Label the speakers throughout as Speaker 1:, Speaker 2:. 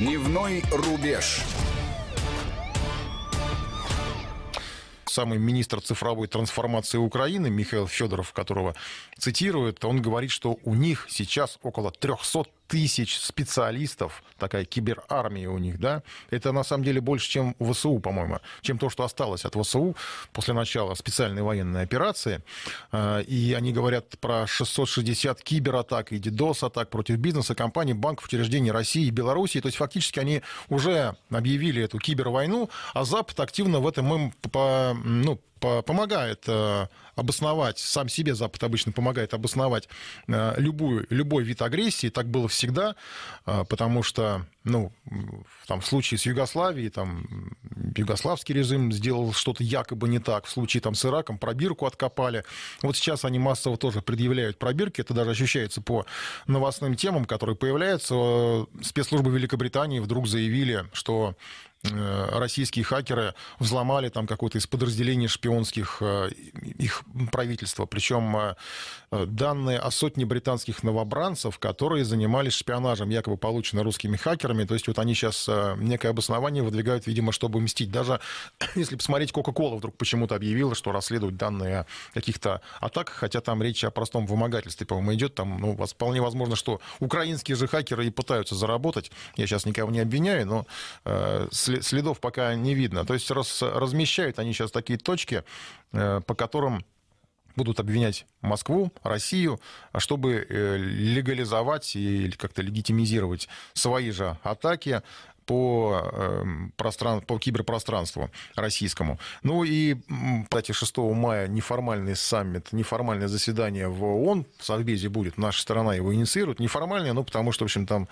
Speaker 1: Дневной рубеж.
Speaker 2: самый министр цифровой трансформации Украины Михаил Федоров, которого цитирует, он говорит, что у них сейчас около 300 тысяч специалистов, такая киберармия у них, да, это на самом деле больше, чем ВСУ, по-моему, чем то, что осталось от ВСУ после начала специальной военной операции. А, и они говорят про 660 кибератак и DDoS-атак против бизнеса, компаний, банков, учреждений России и Белоруссии. То есть фактически они уже объявили эту кибервойну, а Запад активно в этом им по, ну, помогает э, обосновать, сам себе Запад обычно помогает обосновать э, любую, любой вид агрессии. Так было всегда, э, потому что ну, там, в случае с Югославией, там, югославский режим сделал что-то якобы не так. В случае там, с Ираком пробирку откопали. Вот сейчас они массово тоже предъявляют пробирки. Это даже ощущается по новостным темам, которые появляются. Спецслужбы Великобритании вдруг заявили, что российские хакеры взломали там какое-то из подразделений шпионских э, их правительства. Причем э, данные о сотне британских новобранцев, которые занимались шпионажем, якобы получены русскими хакерами. То есть вот они сейчас некое обоснование выдвигают, видимо, чтобы мстить. Даже если посмотреть, Coca-Cola вдруг почему-то объявила, что расследуют данные о каких-то атаках, хотя там речь о простом вымогательстве, по-моему, идет. Там, ну, вполне возможно, что украинские же хакеры и пытаются заработать. Я сейчас никого не обвиняю, но следов пока не видно. То есть раз, размещают они сейчас такие точки, э, по которым будут обвинять Москву, Россию, чтобы э, легализовать или как-то легитимизировать свои же атаки по, эм, простран... по киберпространству российскому. Ну и, кстати, 6 мая неформальный саммит, неформальное заседание в ООН в Совбезе будет. Наша сторона его инициирует. Неформальное, ну, потому что, в общем, там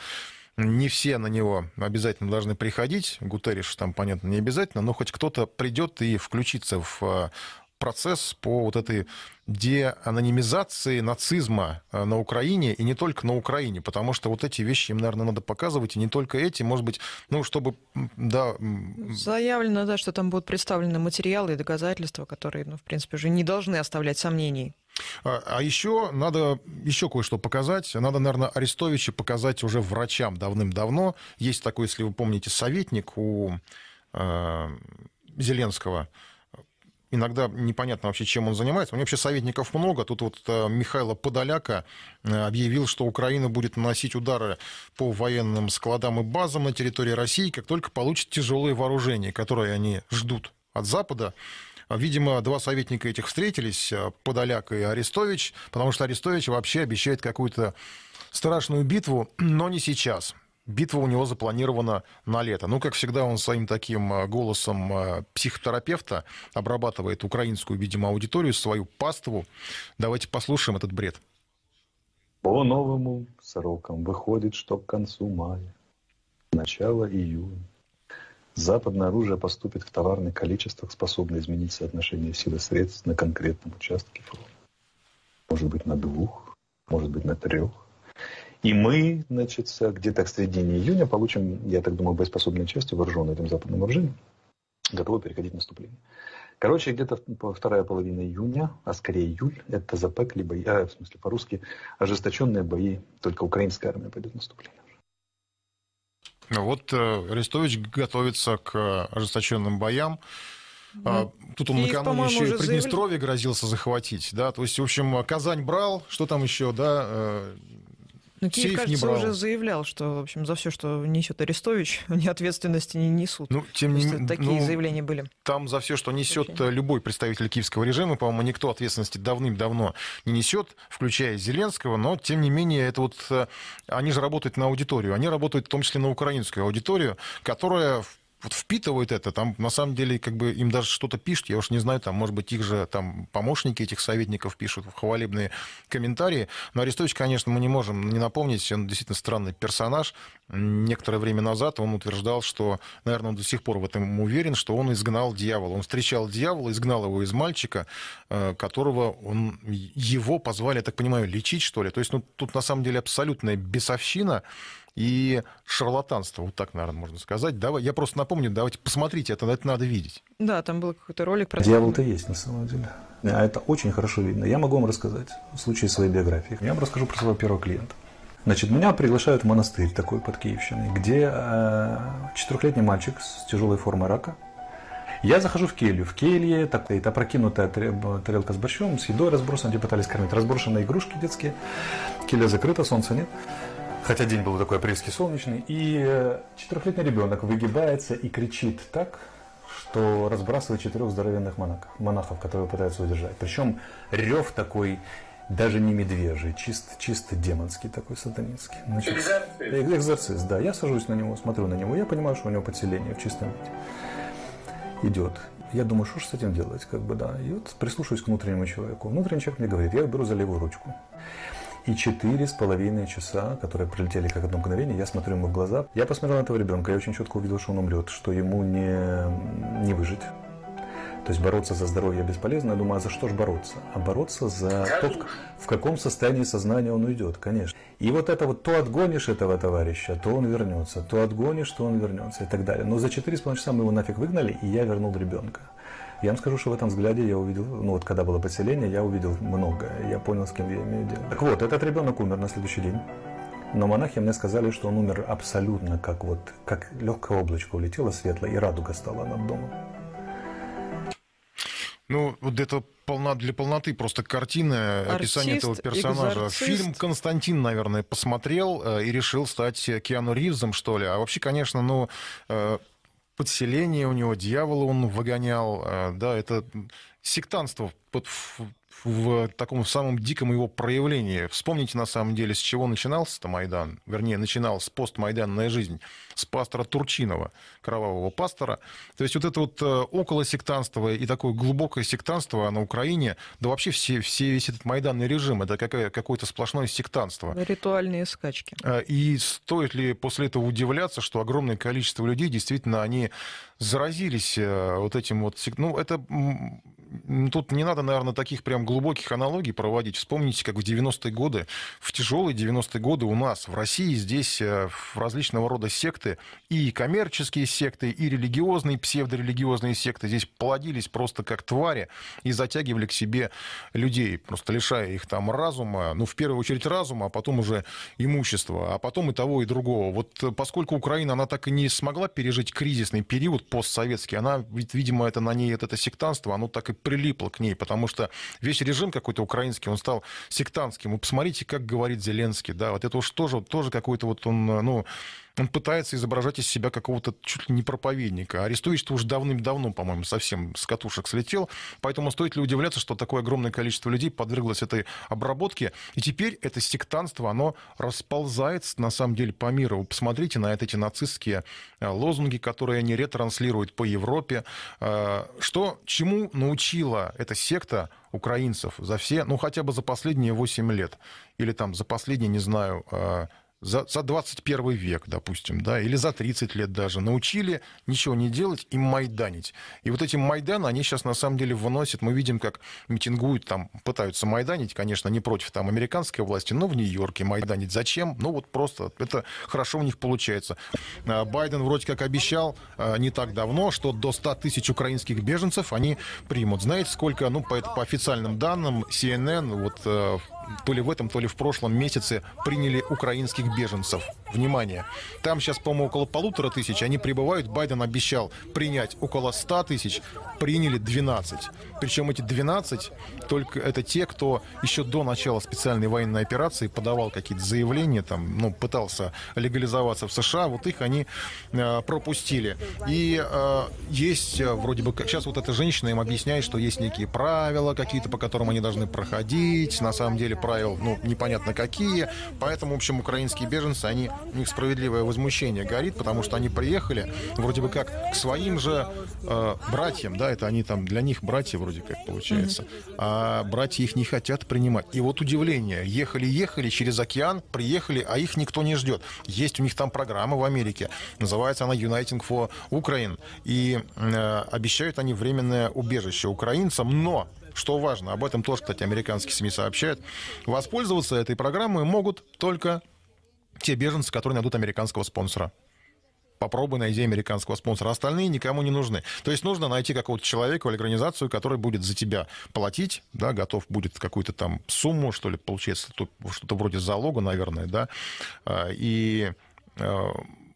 Speaker 2: не все на него обязательно должны приходить. Гутерриш там, понятно, не обязательно, но хоть кто-то придет и включится в э, процесс по вот этой деанонимизации нацизма э, на Украине, и не только на Украине, потому что вот эти вещи им, наверное, надо показывать, и не только эти, может быть, ну, чтобы, да...
Speaker 3: Заявлено, да, что там будут представлены материалы и доказательства, которые, ну, в принципе, уже не должны оставлять сомнений.
Speaker 2: А, а еще надо еще кое-что показать. Надо, наверное, Арестовича показать уже врачам давным-давно. Есть такой, если вы помните, советник у э, Зеленского. Иногда непонятно вообще, чем он занимается. У него вообще советников много. Тут вот э, Михайло Подоляка э, объявил, что Украина будет наносить удары по военным складам и базам на территории России, как только получит тяжелые вооружения, которые они ждут от Запада. Видимо, два советника этих встретились, э, Подоляк и Арестович, потому что Арестович вообще обещает какую-то страшную битву, но не сейчас. Битва у него запланирована на лето. Ну, как всегда, он своим таким э, голосом э, психотерапевта обрабатывает украинскую, видимо, аудиторию, свою паству. Давайте послушаем этот бред.
Speaker 4: По новому срокам выходит, что к концу мая, начало июня, Западное оружие поступит в товарных количествах, способное изменить соотношение сил и средств на конкретном участке фронта. Может быть, на двух, может быть, на трех. И мы, значит, где-то к середине июня получим, я так думаю, боеспособные части, вооруженные этим западным вооружением, готовы переходить в наступление. Короче, где-то вторая половина июня, а скорее июль, это запекли бои, а, в смысле по-русски, ожесточенные бои, только украинская армия пойдет в наступление.
Speaker 2: Вот э, Арестович готовится к ожесточенным боям. Ну, Тут он Киев, накануне еще и Приднестровье заявили... грозился захватить, да, то есть, в общем, Казань брал, что там еще, да, э,
Speaker 3: ну, Киев, Сейф кажется, уже заявлял, что, в общем, за все, что несет Арестович, они ответственности не несут.
Speaker 2: Ну, тем не менее,
Speaker 3: такие ну, заявления были.
Speaker 2: Там за все, что несет Очень. любой представитель киевского режима, по-моему, никто ответственности давным-давно не несет, включая Зеленского, но, тем не менее, это вот э, они же работают на аудиторию, они работают в том числе на украинскую аудиторию, которая вот впитывают это, там на самом деле как бы им даже что-то пишут, я уж не знаю, там, может быть, их же там помощники этих советников пишут в хвалебные комментарии, но Арестович, конечно, мы не можем не напомнить, он действительно странный персонаж. Некоторое время назад он утверждал, что, наверное, он до сих пор в этом уверен, что он изгнал дьявола. Он встречал дьявола, изгнал его из мальчика, э, которого он, его позвали, я так понимаю, лечить, что ли. То есть, ну, тут на самом деле абсолютная бесовщина, и шарлатанство, вот так, наверное, можно сказать. Давай, я просто напомню, давайте посмотрите, это, это надо видеть.
Speaker 3: Да, там был какой-то ролик про...
Speaker 4: Дьявол-то есть, на самом деле. А это очень хорошо видно. Я могу вам рассказать в случае своей биографии. Я вам расскажу про своего первого клиента. Значит, меня приглашают в монастырь такой под Киевщиной, где э, четырехлетний мальчик с тяжелой формой рака. Я захожу в келью. В келье так, стоит опрокинутая тарелка с борщом, с едой разбросана, где пытались кормить. Разброшенные игрушки детские. Келья закрыта, солнца нет. Хотя день был такой апрельский солнечный. И э, четырехлетний ребенок выгибается и кричит так, что разбрасывает четырех здоровенных монахов, монахов, которые пытаются удержать. Причем рев такой даже не медвежий, чист, чисто демонский такой сатанинский. Значит, экзорцист. Экзорцист, да. Я сажусь на него, смотрю на него, я понимаю, что у него подселение в чистом виде. Идет. Я думаю, что же с этим делать, как бы, да. И вот прислушиваюсь к внутреннему человеку. Внутренний человек мне говорит, я беру за левую ручку. И четыре с половиной часа, которые прилетели как одно мгновение, я смотрю ему в глаза. Я посмотрел на этого ребенка, я очень четко увидел, что он умрет, что ему не, не выжить. То есть бороться за здоровье бесполезно. Я думаю, а за что же бороться? А бороться за то, в, в каком состоянии сознания он уйдет, конечно. И вот это вот, то отгонишь этого товарища, то он вернется, то отгонишь, то он вернется и так далее. Но за 4,5 часа мы его нафиг выгнали, и я вернул ребенка. Я вам скажу, что в этом взгляде я увидел, ну вот когда было подселение, я увидел многое. Я понял, с кем я имею дело. Так вот, этот ребенок умер на следующий день. Но монахи мне сказали, что он умер абсолютно как вот, как легкое облачко улетело светлое, и радуга стала над домом.
Speaker 2: Ну, вот это полна для полноты просто картина Артист, описания этого персонажа. Экзорцист. Фильм Константин, наверное, посмотрел э, и решил стать Киану Ривзом, что ли. А вообще, конечно, ну, э, подселение у него, дьявола он выгонял, э, да, это сектантство в таком самом диком его проявлении. Вспомните, на самом деле, с чего начинался-то Майдан. Вернее, начиналась постмайданная жизнь. С пастора Турчинова, кровавого пастора. То есть вот это вот э, около сектанство и такое глубокое сектанство на Украине, да вообще все, все, весь этот майданный режим, это какое, какое-то сплошное сектанство.
Speaker 3: Ритуальные скачки.
Speaker 2: Э, и стоит ли после этого удивляться, что огромное количество людей действительно они заразились э, вот этим вот... Ну, это тут не надо, наверное, таких прям глубоких аналогий проводить. Вспомните, как в 90-е годы, в тяжелые 90-е годы у нас в России здесь э, различного рода секты, и коммерческие секты, и религиозные, псевдорелигиозные секты здесь плодились просто как твари и затягивали к себе людей, просто лишая их там разума, ну, в первую очередь разума, а потом уже имущества, а потом и того, и другого. Вот э, поскольку Украина, она так и не смогла пережить кризисный период постсоветский, она, видимо, это на ней, это сектанство, оно так и прилипло к ней, потому что весь режим какой-то украинский, он стал сектантским. Вы посмотрите, как говорит Зеленский, да, вот это уж тоже, тоже какой-то вот он, ну, он пытается изображать из себя какого-то чуть ли не проповедника. Арестович-то уже давным-давно, по-моему, совсем с катушек слетел. Поэтому стоит ли удивляться, что такое огромное количество людей подверглось этой обработке. И теперь это сектантство, оно расползается, на самом деле, по миру. Вы посмотрите на эти нацистские э, лозунги, которые они ретранслируют по Европе. Э, что, чему научила эта секта украинцев за все, ну, хотя бы за последние 8 лет? Или там за последние, не знаю, э, за, за 21 век, допустим, да, или за 30 лет даже, научили ничего не делать и майданить. И вот эти майданы, они сейчас на самом деле выносят, мы видим, как митингуют, там, пытаются майданить, конечно, не против там американской власти, но в Нью-Йорке майданить. Зачем? Ну вот просто это хорошо у них получается. А, Байден вроде как обещал а, не так давно, что до 100 тысяч украинских беженцев они примут. Знаете, сколько, ну, по, по официальным данным, CNN, вот э, то ли в этом, то ли в прошлом месяце приняли украинских беженцев. Внимание, там сейчас, по-моему, около полутора тысяч, они прибывают, Байден обещал принять около 100 тысяч, приняли 12. Причем эти 12 только это те, кто еще до начала специальной военной операции подавал какие-то заявления, там, ну, пытался легализоваться в США, вот их они э, пропустили. И э, есть э, вроде бы, сейчас вот эта женщина им объясняет, что есть некие правила какие-то, по которым они должны проходить, на самом деле правил, ну, непонятно какие, поэтому, в общем, украинские беженцы, они, у них справедливое возмущение горит, потому что они приехали вроде бы как к своим же э, братьям, да, это они там, для них братья вроде как получается, mm-hmm. а братья их не хотят принимать. И вот удивление, ехали-ехали через океан, приехали, а их никто не ждет. Есть у них там программа в Америке, называется она Uniting for Ukraine, и э, обещают они временное убежище украинцам, но что важно, об этом тоже, кстати, американские СМИ сообщают, воспользоваться этой программой могут только те беженцы, которые найдут американского спонсора. попробуй найди американского спонсора. Остальные никому не нужны. То есть нужно найти какого-то человека или организацию, который будет за тебя платить, да, готов будет какую-то там сумму, что ли, получается, что-то вроде залога, наверное, да, а, и а,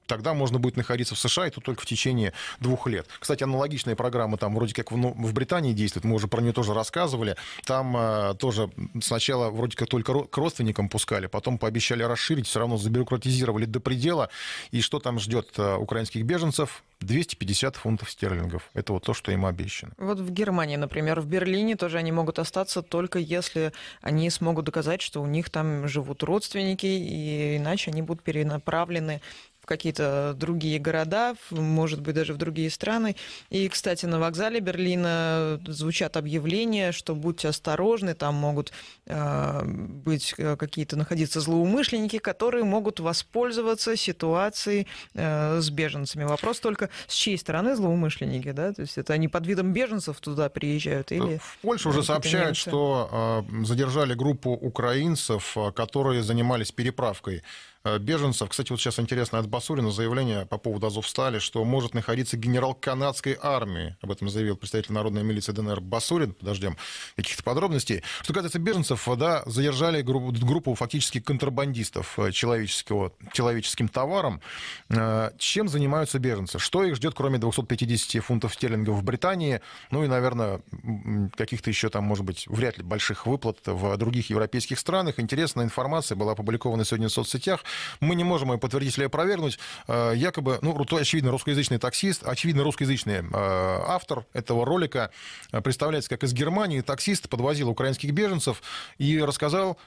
Speaker 2: тогда можно будет находиться в США, и тут только в течение двух лет. Кстати, аналогичная программа там вроде как в, ну, в Британии действует, мы уже про нее тоже рассказывали. Там э, тоже сначала вроде как только к родственникам пускали, потом пообещали расширить, все равно забюрократизировали до предела. И что там ждет э, украинских беженцев? 250 фунтов стерлингов. Это вот то, что им обещано.
Speaker 3: Вот в Германии, например, в Берлине тоже они могут остаться только если они смогут доказать, что у них там живут родственники, и иначе они будут перенаправлены в какие-то другие города, может быть, даже в другие страны. И, кстати, на вокзале Берлина звучат объявления, что будьте осторожны, там могут э, быть э, какие-то находиться злоумышленники, которые могут воспользоваться ситуацией э, с беженцами. Вопрос только, с чьей стороны злоумышленники, да? То есть это они под видом беженцев туда приезжают или...
Speaker 2: В Польше уже сообщают, немцы? что э, задержали группу украинцев, э, которые занимались переправкой Э, беженцев. Кстати, вот сейчас интересно от Басурина заявление по поводу Азовстали, что может находиться генерал канадской армии. Об этом заявил представитель народной милиции ДНР Басурин. Подождем каких-то подробностей. Что касается беженцев, да, задержали группу, группу фактически контрабандистов э, человеческого, человеческим товаром. Э, чем занимаются беженцы? Что их ждет, кроме 250 фунтов стерлингов в Британии? Ну и, наверное, каких-то еще там, может быть, вряд ли больших выплат в других европейских странах. Интересная информация была опубликована сегодня в соцсетях. Мы не можем ее подтвердить или опровергнуть. Э, якобы, ну, очевидно, русскоязычный таксист, очевидно, русскоязычный э, автор этого ролика э, представляется как из Германии. Таксист подвозил украинских беженцев и рассказал,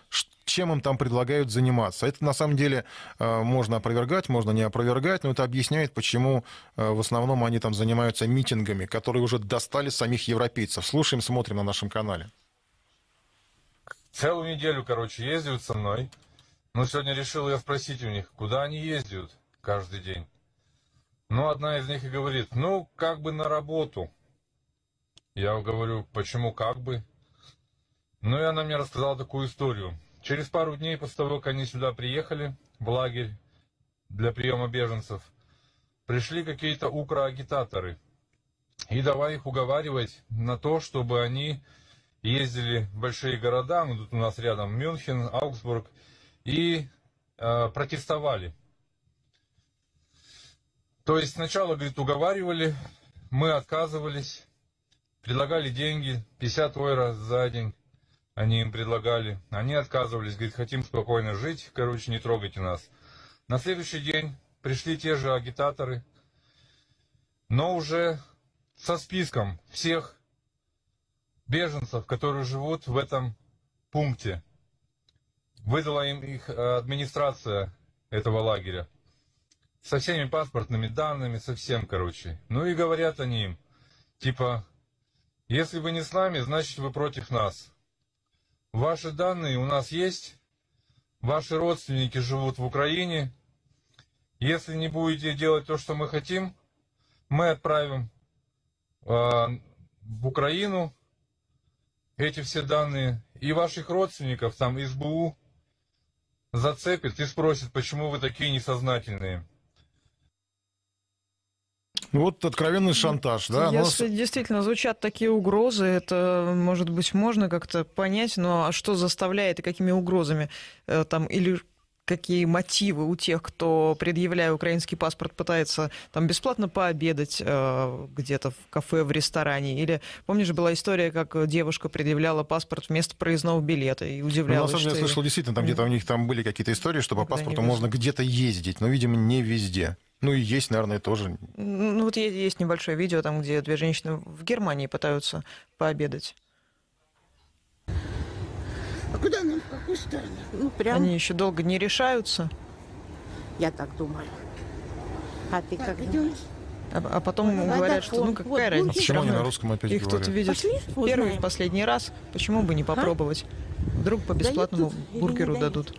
Speaker 2: чем им там предлагают заниматься. Это на самом деле можно опровергать, можно не опровергать, но это объясняет, почему в основном они там занимаются митингами, которые уже достали самих европейцев. Слушаем, смотрим на нашем канале.
Speaker 5: Целую неделю, короче, ездят со мной. Но сегодня решил я спросить у них, куда они ездят каждый день. Ну, одна из них и говорит, ну, как бы на работу. Я говорю, почему как бы? Ну, и она мне рассказала такую историю. Через пару дней после того, как они сюда приехали, в лагерь для приема беженцев, пришли какие-то укроагитаторы. И давай их уговаривать на то, чтобы они ездили в большие города, ну тут у нас рядом Мюнхен, Аугсбург, и э, протестовали. То есть сначала, говорит, уговаривали, мы отказывались, предлагали деньги, 50 ойра за день они им предлагали. Они отказывались, говорит, хотим спокойно жить, короче, не трогайте нас. На следующий день пришли те же агитаторы, но уже со списком всех беженцев, которые живут в этом пункте выдала им их э, администрация этого лагеря. Со всеми паспортными данными, со всем, короче. Ну и говорят они им, типа, если вы не с нами, значит вы против нас. Ваши данные у нас есть, ваши родственники живут в Украине. Если не будете делать то, что мы хотим, мы отправим э, в Украину эти все данные и ваших родственников, там, СБУ, зацепит и спросит, почему вы такие несознательные.
Speaker 2: Вот откровенный шантаж, да?
Speaker 3: Если но... действительно звучат такие угрозы, это, может быть, можно как-то понять, но а что заставляет и какими угрозами э, там или какие мотивы у тех, кто, предъявляя украинский паспорт, пытается там бесплатно пообедать э, где-то в кафе, в ресторане. Или, помнишь, была история, как девушка предъявляла паспорт вместо проездного билета и удивлялась.
Speaker 2: Ну, на самом деле, я слышал, действительно, там где-то у них там были какие-то истории, что по паспорту можно где-то ездить, но, видимо, не везде. Ну и есть, наверное, тоже.
Speaker 3: Ну вот есть, есть небольшое видео, там, где две женщины в Германии пытаются пообедать.
Speaker 6: А куда нам, в какую сторону?
Speaker 3: Ну, прям. Они еще долго не решаются.
Speaker 6: Я так думаю. А ты так, как
Speaker 3: думаешь? А, а потом ну, говорят, что ну какая вот, разница. А
Speaker 2: почему они на русском опять
Speaker 3: Их
Speaker 2: говорят?
Speaker 3: тут видят Пошли, первый и последний раз. Почему бы не попробовать? А? Вдруг по бесплатному дают бургеру дадут.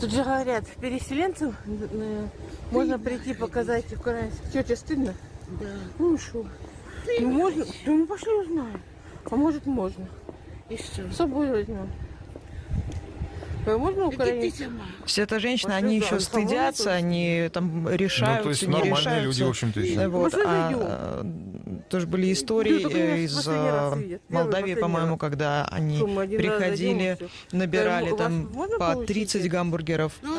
Speaker 6: Тут же говорят, переселенцам э, можно прийти показать украинский. Что, тебе стыдно? Да. Ну что? Ну, можно? Ну, пошли узнаем. А может, можно. С собой возьмем. Э, Можно украинец?
Speaker 3: Все это женщины,
Speaker 6: Пошли,
Speaker 3: они
Speaker 6: да,
Speaker 3: еще
Speaker 6: ну,
Speaker 3: стыдятся, они там
Speaker 2: Ну,
Speaker 3: решаются,
Speaker 2: то есть
Speaker 3: не
Speaker 2: нормальные
Speaker 3: решаются.
Speaker 2: люди, в общем-то, еще.
Speaker 3: Вот, а,
Speaker 6: зайдем.
Speaker 3: Тоже были истории
Speaker 6: Ну, меня
Speaker 3: э, из э, Молдавии, по-моему, когда они приходили, набирали там по
Speaker 6: получить
Speaker 3: 30
Speaker 6: это?
Speaker 3: гамбургеров.
Speaker 7: Ну.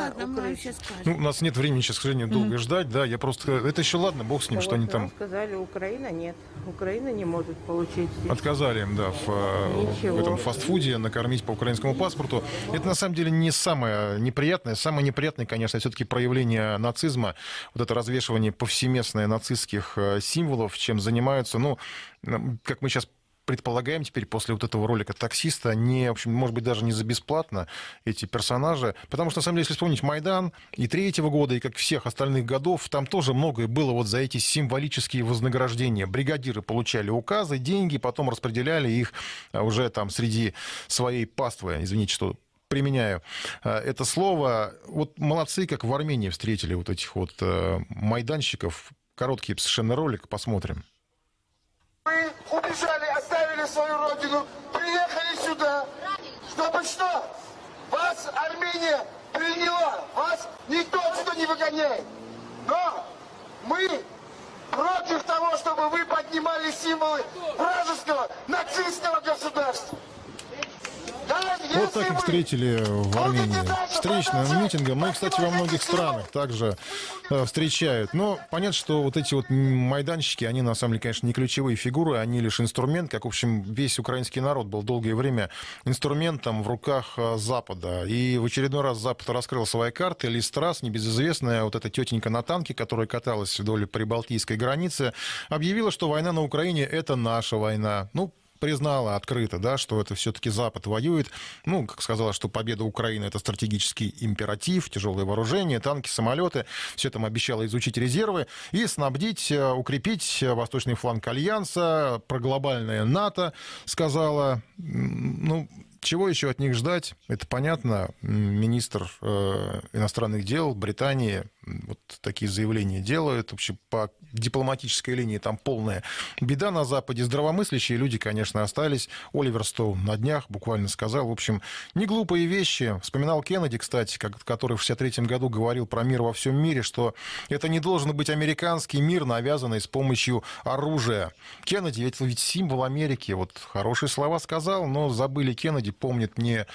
Speaker 2: Ну, у нас нет времени сейчас, к сожалению, долго ждать, да, я просто... Это еще ладно, бог с ним, что они там
Speaker 6: сказали, Украина нет. Украина не может получить.
Speaker 2: отказали им, да, в, э, этом фастфуде накормить по украинскому паспорту. Это на самом деле не самое неприятное. Самое неприятное, конечно, все-таки проявление нацизма, вот это развешивание повсеместное нацистских символов, чем занимаются, ну, м, как мы сейчас предполагаем теперь после вот этого ролика таксиста, не, в общем, может быть, даже не за бесплатно эти персонажи. Потому что, на самом деле, если вспомнить Майдан и третьего года, и как всех остальных годов, там тоже многое было вот за эти символические вознаграждения. Бригадиры получали указы, деньги, потом распределяли их а, уже там среди своей паствы. Извините, что применяю а, это слово. Вот молодцы, как в Армении встретили вот этих вот э, майданщиков. Короткий совершенно ролик, посмотрим.
Speaker 8: Вы убежали, оставили свою родину, приехали сюда, чтобы что? Вас Армения приняла, вас никто отсюда не выгоняет. Но мы против того, чтобы вы поднимали символы вражеского нацистского государства.
Speaker 2: Вот так их встретили в Армении. Встречным митингом. И, кстати, во многих странах также э, встречают. Но понятно, что вот эти вот майданщики, они на самом деле, конечно, не ключевые фигуры, они лишь инструмент, как, в общем, весь украинский народ был долгое время инструментом в руках э, Запада. И в очередной раз Запад раскрыл свои карты. Ли Страс, небезызвестная вот эта тетенька на танке, которая каталась вдоль прибалтийской границы, объявила, что война на Украине — это наша война. Ну, признала открыто, да, что это все-таки Запад воюет. Ну, как сказала, что победа Украины это стратегический императив, тяжелое вооружение, танки, самолеты. Все там обещала изучить резервы и снабдить, э, укрепить восточный фланг Альянса, про глобальное НАТО сказала. Ну, чего еще от них ждать? Это понятно. Министр э, иностранных дел Британии вот такие заявления делают. Вообще по дипломатической линии там полная беда на Западе. Здравомыслящие люди, конечно, остались. Оливер Стоун на днях буквально сказал. В общем, не глупые вещи. Вспоминал Кеннеди, кстати, который в 63 году говорил про мир во всем мире, что это не должен быть американский мир, навязанный с помощью оружия. Кеннеди, это ведь символ Америки. Вот хорошие слова сказал, но забыли Кеннеди, помнит не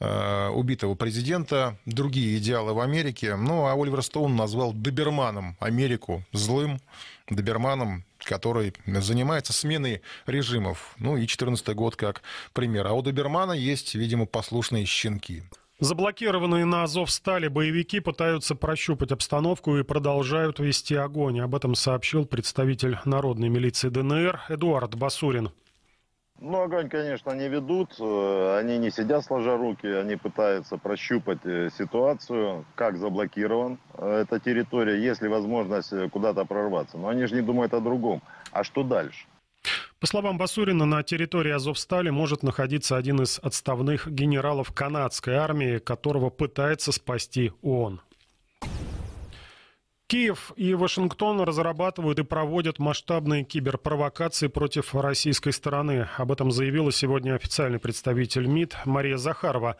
Speaker 2: э, убитого президента, другие идеалы в Америке. Ну, а Оливер Стоун назвал доберманом Америку, злым доберманом, который занимается сменой режимов. Ну, и 14 год как пример. А у добермана есть, видимо, послушные щенки.
Speaker 9: Заблокированные на Азовстале боевики пытаются прощупать обстановку и продолжают вести огонь. Об этом сообщил представитель народной милиции ДНР Эдуард Басурин.
Speaker 10: Ну, огонь, конечно, они ведут, э, они не сидят сложа руки, они пытаются прощупать э, ситуацию, как заблокирован э, эта территория, есть ли возможность куда-то прорваться. Но они же не думают о другом. А что дальше?
Speaker 9: По словам Басурина, на территории Азовстали может находиться один из отставных генералов канадской армии, которого пытается спасти ООН. Киев и Вашингтон разрабатывают и проводят масштабные киберпровокации против российской стороны. Об этом заявила сегодня официальный представитель МИД Мария Захарова.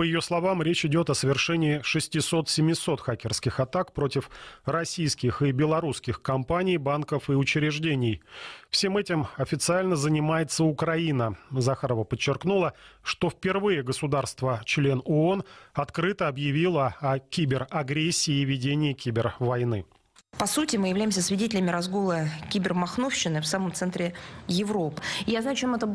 Speaker 9: По ее словам, речь идет о совершении 600-700 хакерских атак против российских и белорусских компаний, банков и учреждений. Всем этим официально занимается Украина. Захарова подчеркнула, что впервые государство-член ООН открыто объявило о киберагрессии и ведении кибервойны.
Speaker 11: По сути, мы являемся свидетелями разгула кибермахновщины в самом центре Европы. Я знаю, чем это,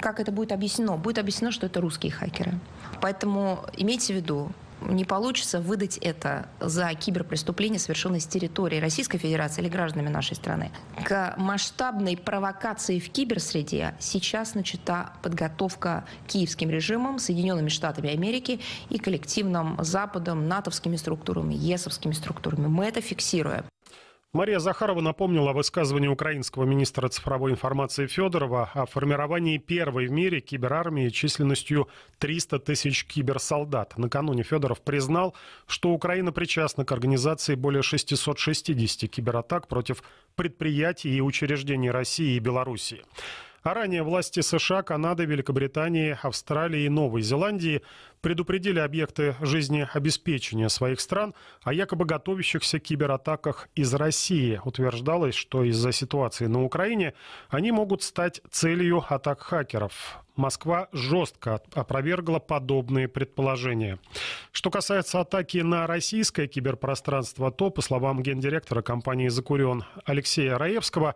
Speaker 11: как это будет объяснено. Будет объяснено, что это русские хакеры. Поэтому имейте в виду, не получится выдать это за киберпреступление, совершенное с территории Российской Федерации или гражданами нашей страны. К масштабной провокации в киберсреде сейчас начата подготовка киевским режимом, Соединенными Штатами Америки и коллективным Западом, натовскими структурами, ЕСовскими структурами. Мы это фиксируем.
Speaker 9: Мария Захарова напомнила о высказывании украинского министра цифровой информации Федорова о формировании первой в мире киберармии численностью 300 тысяч киберсолдат. Накануне Федоров признал, что Украина причастна к организации более 660 кибератак против предприятий и учреждений России и Белоруссии. А ранее власти США, Канады, Великобритании, Австралии и Новой Зеландии предупредили объекты жизнеобеспечения своих стран о якобы готовящихся кибератаках из России. Утверждалось, что из-за ситуации на Украине они могут стать целью атак хакеров. Москва жестко опровергла подобные предположения. Что касается атаки на российское киберпространство, то, по словам гендиректора компании «Закурен» Алексея Раевского,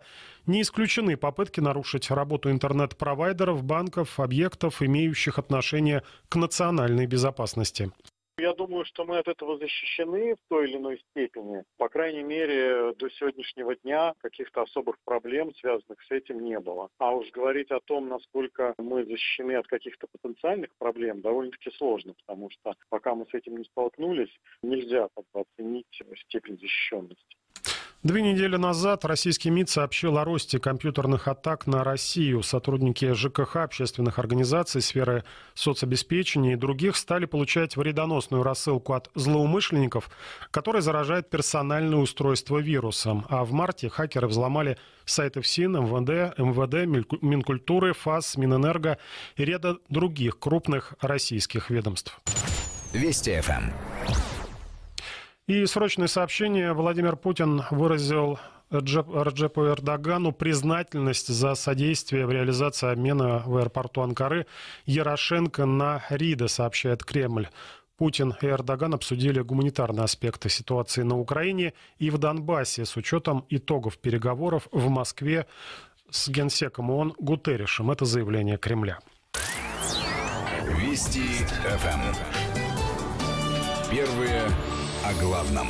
Speaker 9: не исключены попытки нарушить работу интернет-провайдеров, банков, объектов, имеющих отношение к национальной безопасности.
Speaker 7: Я думаю, что мы от этого защищены в той или иной степени. По крайней мере, до сегодняшнего дня каких-то особых проблем, связанных с этим, не было. А уж говорить о том, насколько мы защищены от каких-то потенциальных проблем, довольно-таки сложно, потому что пока мы с этим не столкнулись, нельзя оценить степень защищенности.
Speaker 9: Две недели назад российский МИД сообщил о росте компьютерных атак на Россию. Сотрудники ЖКХ, общественных организаций, сферы соцобеспечения и других стали получать вредоносную рассылку от злоумышленников, которые заражают персональное устройство вирусом. А в марте хакеры взломали сайты ФСИН, МВД, МВД, Минкультуры, ФАС, Минэнерго и ряда других крупных российских ведомств.
Speaker 1: Вести ФМ.
Speaker 9: И срочное сообщение. Владимир Путин выразил Раджепу Эрдогану признательность за содействие в реализации обмена в аэропорту Анкары Ярошенко на Рида, сообщает Кремль. Путин и Эрдоган обсудили гуманитарные аспекты ситуации на Украине и в Донбассе с учетом итогов переговоров в Москве с генсеком ООН Гутерришем. Это заявление Кремля.
Speaker 1: Вести ФМ. Первые о главном.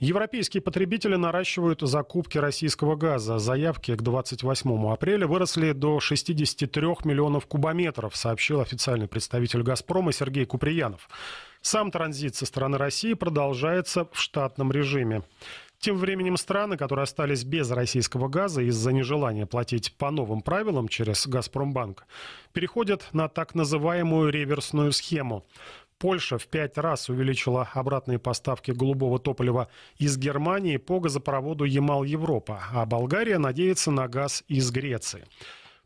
Speaker 9: Европейские потребители наращивают закупки российского газа. Заявки к 28 апреля выросли до 63 миллионов кубометров, сообщил официальный представитель «Газпрома» Сергей Куприянов. Сам транзит со стороны России продолжается в штатном режиме. Тем временем страны, которые остались без российского газа из-за нежелания платить по новым правилам через «Газпромбанк», переходят на так называемую реверсную схему. Польша в пять раз увеличила обратные поставки голубого топлива из Германии по газопроводу Ямал-Европа, а Болгария надеется на газ из Греции.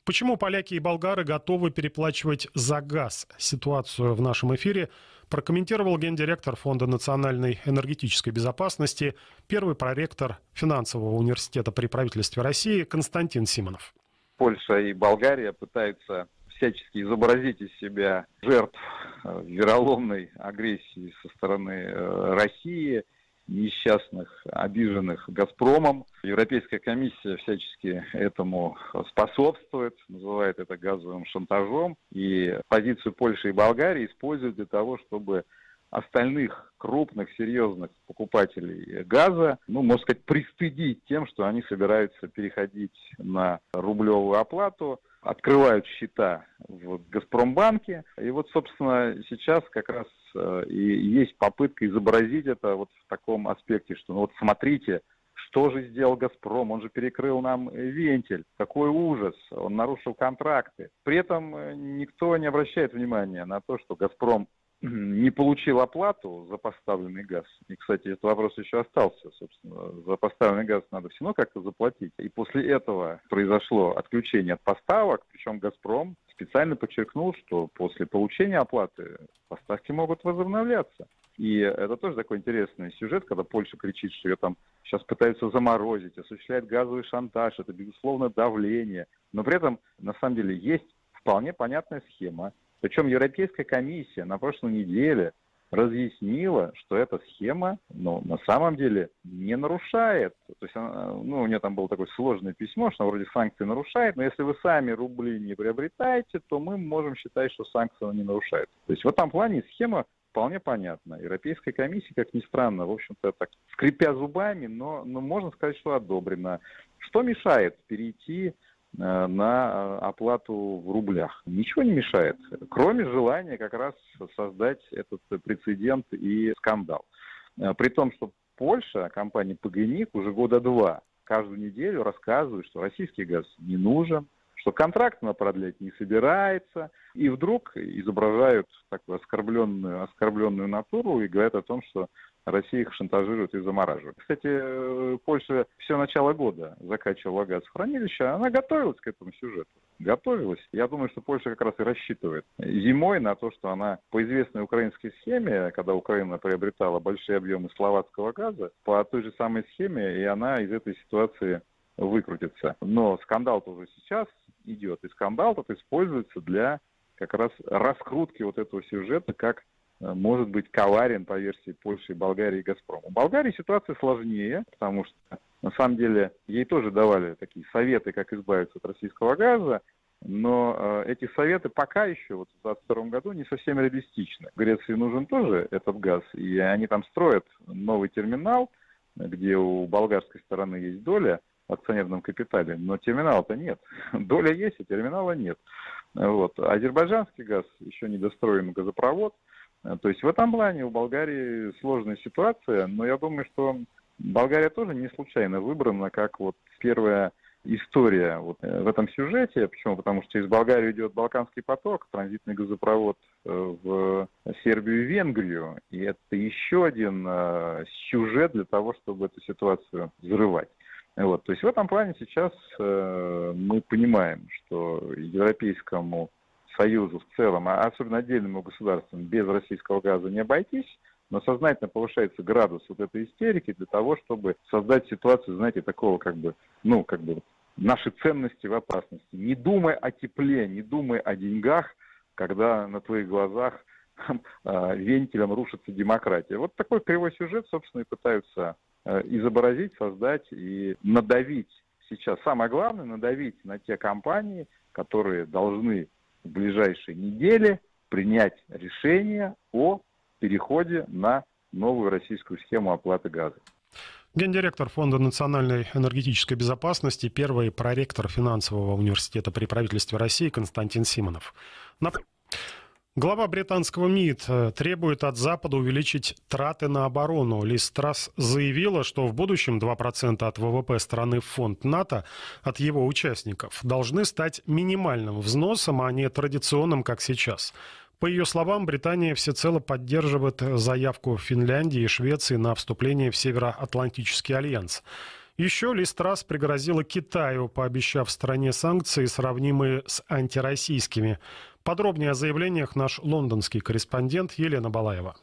Speaker 9: Почему поляки и болгары готовы переплачивать за газ? Ситуацию в нашем эфире прокомментировал гендиректор Фонда национальной энергетической безопасности, первый проректор финансового университета при правительстве России Константин Симонов.
Speaker 12: Польша и Болгария пытаются всячески изобразить из себя жертв вероломной агрессии со стороны э, России, несчастных, обиженных «Газпромом». Европейская комиссия всячески этому способствует, называет это газовым шантажом, и позицию Польши и Болгарии используют для того, чтобы остальных крупных, серьезных покупателей газа, ну, можно сказать, пристыдить тем, что они собираются переходить на рублевую оплату, открывают счета в Газпромбанке. И вот, собственно, сейчас как раз э, и есть попытка изобразить это вот в таком аспекте, что ну вот смотрите, что же сделал «Газпром»? Он же перекрыл нам вентиль. Какой ужас! Он нарушил контракты. При этом э, никто не обращает внимания на то, что «Газпром» не получил оплату за поставленный газ. И, кстати, этот вопрос еще остался, собственно. За поставленный газ надо все равно как-то заплатить. И после этого произошло отключение от поставок, причем «Газпром» специально подчеркнул, что после получения оплаты поставки могут возобновляться. И это тоже такой интересный сюжет, когда Польша кричит, что ее там сейчас пытаются заморозить, осуществляет газовый шантаж, это, безусловно, давление. Но при этом, на самом деле, есть вполне понятная схема, причем Европейская комиссия на прошлой неделе разъяснила, что эта схема, ну, на самом деле не нарушает. То есть, она, ну, у нее там было такое сложное письмо, что вроде санкции нарушает, но если вы сами рубли не приобретаете, то мы можем считать, что санкции не нарушает. То есть в этом плане схема вполне понятна. Европейская комиссия, как ни странно, в общем-то, так скрипя зубами, но, но можно сказать, что одобрена. Что мешает перейти на э, оплату в рублях. Ничего не мешает, кроме желания как раз создать этот прецедент и скандал. Э, при том, что Польша, компания «Погоник» уже года два каждую неделю рассказывает, что российский газ не нужен, что контракт она продлять не собирается, и вдруг изображают такую оскорбленную, оскорбленную натуру и говорят о том, что Россия их шантажирует и замораживает. Кстати, э, Польша все начало года закачивала газ в хранилище, она готовилась к этому сюжету. Готовилась. Я думаю, что Польша как раз и рассчитывает зимой на то, что она по известной украинской схеме, когда Украина приобретала большие объемы словацкого газа, по той же самой схеме, и она из этой ситуации выкрутится. Но скандал тоже сейчас идет, и скандал тут используется для как раз раскрутки вот этого сюжета, как может быть коварен по версии Польши, Болгарии и Газпрома. У Болгарии ситуация сложнее, потому что на самом деле ей тоже давали такие советы, как избавиться от российского газа, но э, эти советы пока еще вот в 2022 году не совсем реалистичны. Греции нужен тоже этот газ, и они там строят новый терминал, где у болгарской стороны есть доля в акционерном капитале, но терминала-то нет. Доля есть, а терминала нет. Вот. Азербайджанский газ еще не достроен газопровод – то есть в этом плане у Болгарии сложная ситуация, но я думаю, что Болгария тоже не случайно выбрана как вот первая история вот э, в этом сюжете. Почему? Потому что из Болгарии идет Балканский поток, транзитный газопровод э, в Сербию и Венгрию. И это еще один сюжет для того, чтобы эту ситуацию взрывать. Вот. То есть в этом плане сейчас мы понимаем, что европейскому Союзу в целом, а особенно отдельным государствам, без российского газа не обойтись, но сознательно повышается градус вот этой истерики для того, чтобы создать ситуацию, знаете, такого как бы, ну, как бы наши ценности в опасности. Не думай о тепле, не думай о деньгах, когда на твоих глазах а, вентилем рушится демократия. Вот такой кривой сюжет, собственно, и пытаются а, изобразить, создать и надавить сейчас. Самое главное, надавить на те компании, которые должны в ближайшие недели принять решение о переходе на новую российскую схему оплаты газа.
Speaker 9: Гендиректор Фонда национальной энергетической безопасности, первый проректор финансового университета при правительстве России Константин Симонов. Глава британского МИД э, требует от Запада увеличить траты на оборону. Лиз Трасс заявила, что в будущем 2% от ВВП страны в фонд НАТО от его участников должны стать минимальным взносом, а не традиционным, как сейчас. По ее словам, Британия всецело поддерживает заявку Финляндии и Швеции на вступление в Североатлантический альянс. Еще Листрас пригрозила Китаю, пообещав стране санкции, сравнимые с антироссийскими. Подробнее о заявлениях наш лондонский корреспондент Елена Балаева.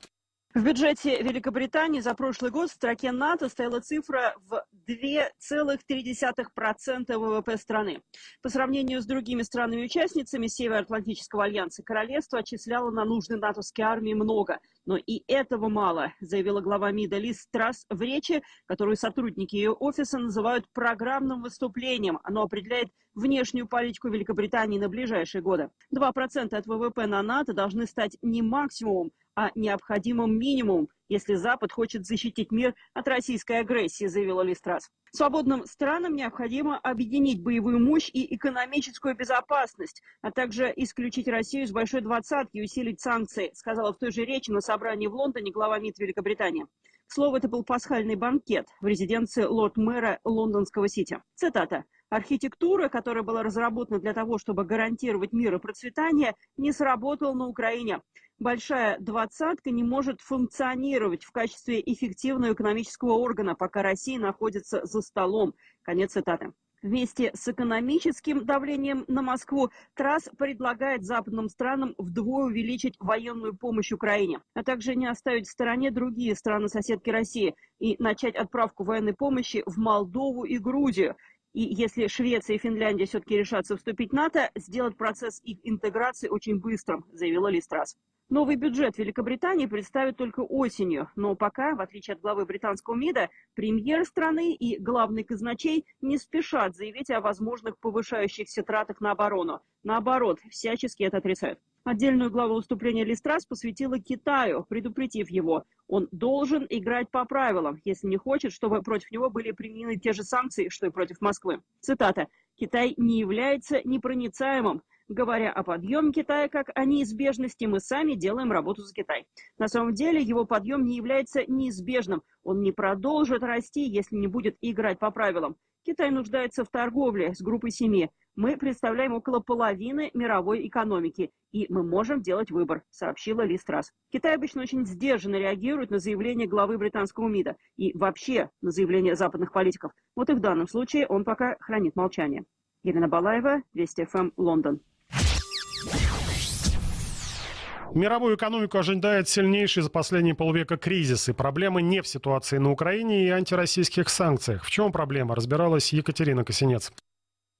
Speaker 13: В бюджете Великобритании за прошлый год в строке НАТО стояла цифра в 2,3% ВВП страны. По сравнению с другими странами-участницами Североатлантического альянса королевство отчисляло на нужды натовской армии много. Но и этого мало, заявила глава МИДа Лиз Трасс в речи, которую сотрудники ее офиса называют программным выступлением. Оно определяет внешнюю политику Великобритании на ближайшие годы. 2% от ВВП на НАТО должны стать не максимумом, а необходимым минимумом, если Запад хочет защитить мир от российской агрессии, заявила Листрас. Свободным странам необходимо объединить боевую мощь и экономическую безопасность, а также исключить Россию из большой двадцатки и усилить санкции, сказала в той же речи на собрании в Лондоне глава МИД Великобритании. Слово это был пасхальный банкет в резиденции лорд-мэра лондонского Сити. Цитата. Архитектура, которая была разработана для того, чтобы гарантировать мир и процветание, не сработала на Украине большая двадцатка не может функционировать в качестве эффективного экономического органа, пока Россия находится за столом. Конец цитаты. Вместе с экономическим давлением на Москву Трасс предлагает западным странам вдвое увеличить военную помощь Украине, а также не оставить в стороне другие страны-соседки России и начать отправку военной помощи в Молдову и Грузию. И если Швеция и Финляндия все-таки решатся вступить в НАТО, сделать процесс их интеграции очень быстрым, заявила Листрас. Новый бюджет Великобритании представят только осенью, но пока, в отличие от главы британского МИДа, премьер страны и главный казначей не спешат заявить о возможных повышающихся тратах на оборону. Наоборот, всячески это отрицают. Отдельную главу выступления Листрас посвятила Китаю, предупредив его, он должен играть по правилам, если не хочет, чтобы против него были применены те же санкции, что и против Москвы. Цитата. «Китай не является непроницаемым. Говоря о подъеме Китая как о неизбежности, мы сами делаем работу за Китай. На самом деле его подъем не является неизбежным. Он не продолжит расти, если не будет играть по правилам. Китай нуждается в торговле с группой семи. Мы представляем около половины мировой экономики, и мы можем делать выбор, сообщила Ли Страс. Китай обычно очень сдержанно реагирует на заявление главы британского МИДа и вообще на заявления западных политиков. Вот и в данном случае он пока хранит молчание. Елена Балаева, Вести ФМ, Лондон.
Speaker 9: Мировую экономику ожидает сильнейший за последние полвека кризис. И проблема не в ситуации на Украине и антироссийских санкциях. В чем проблема, разбиралась Екатерина Косинец.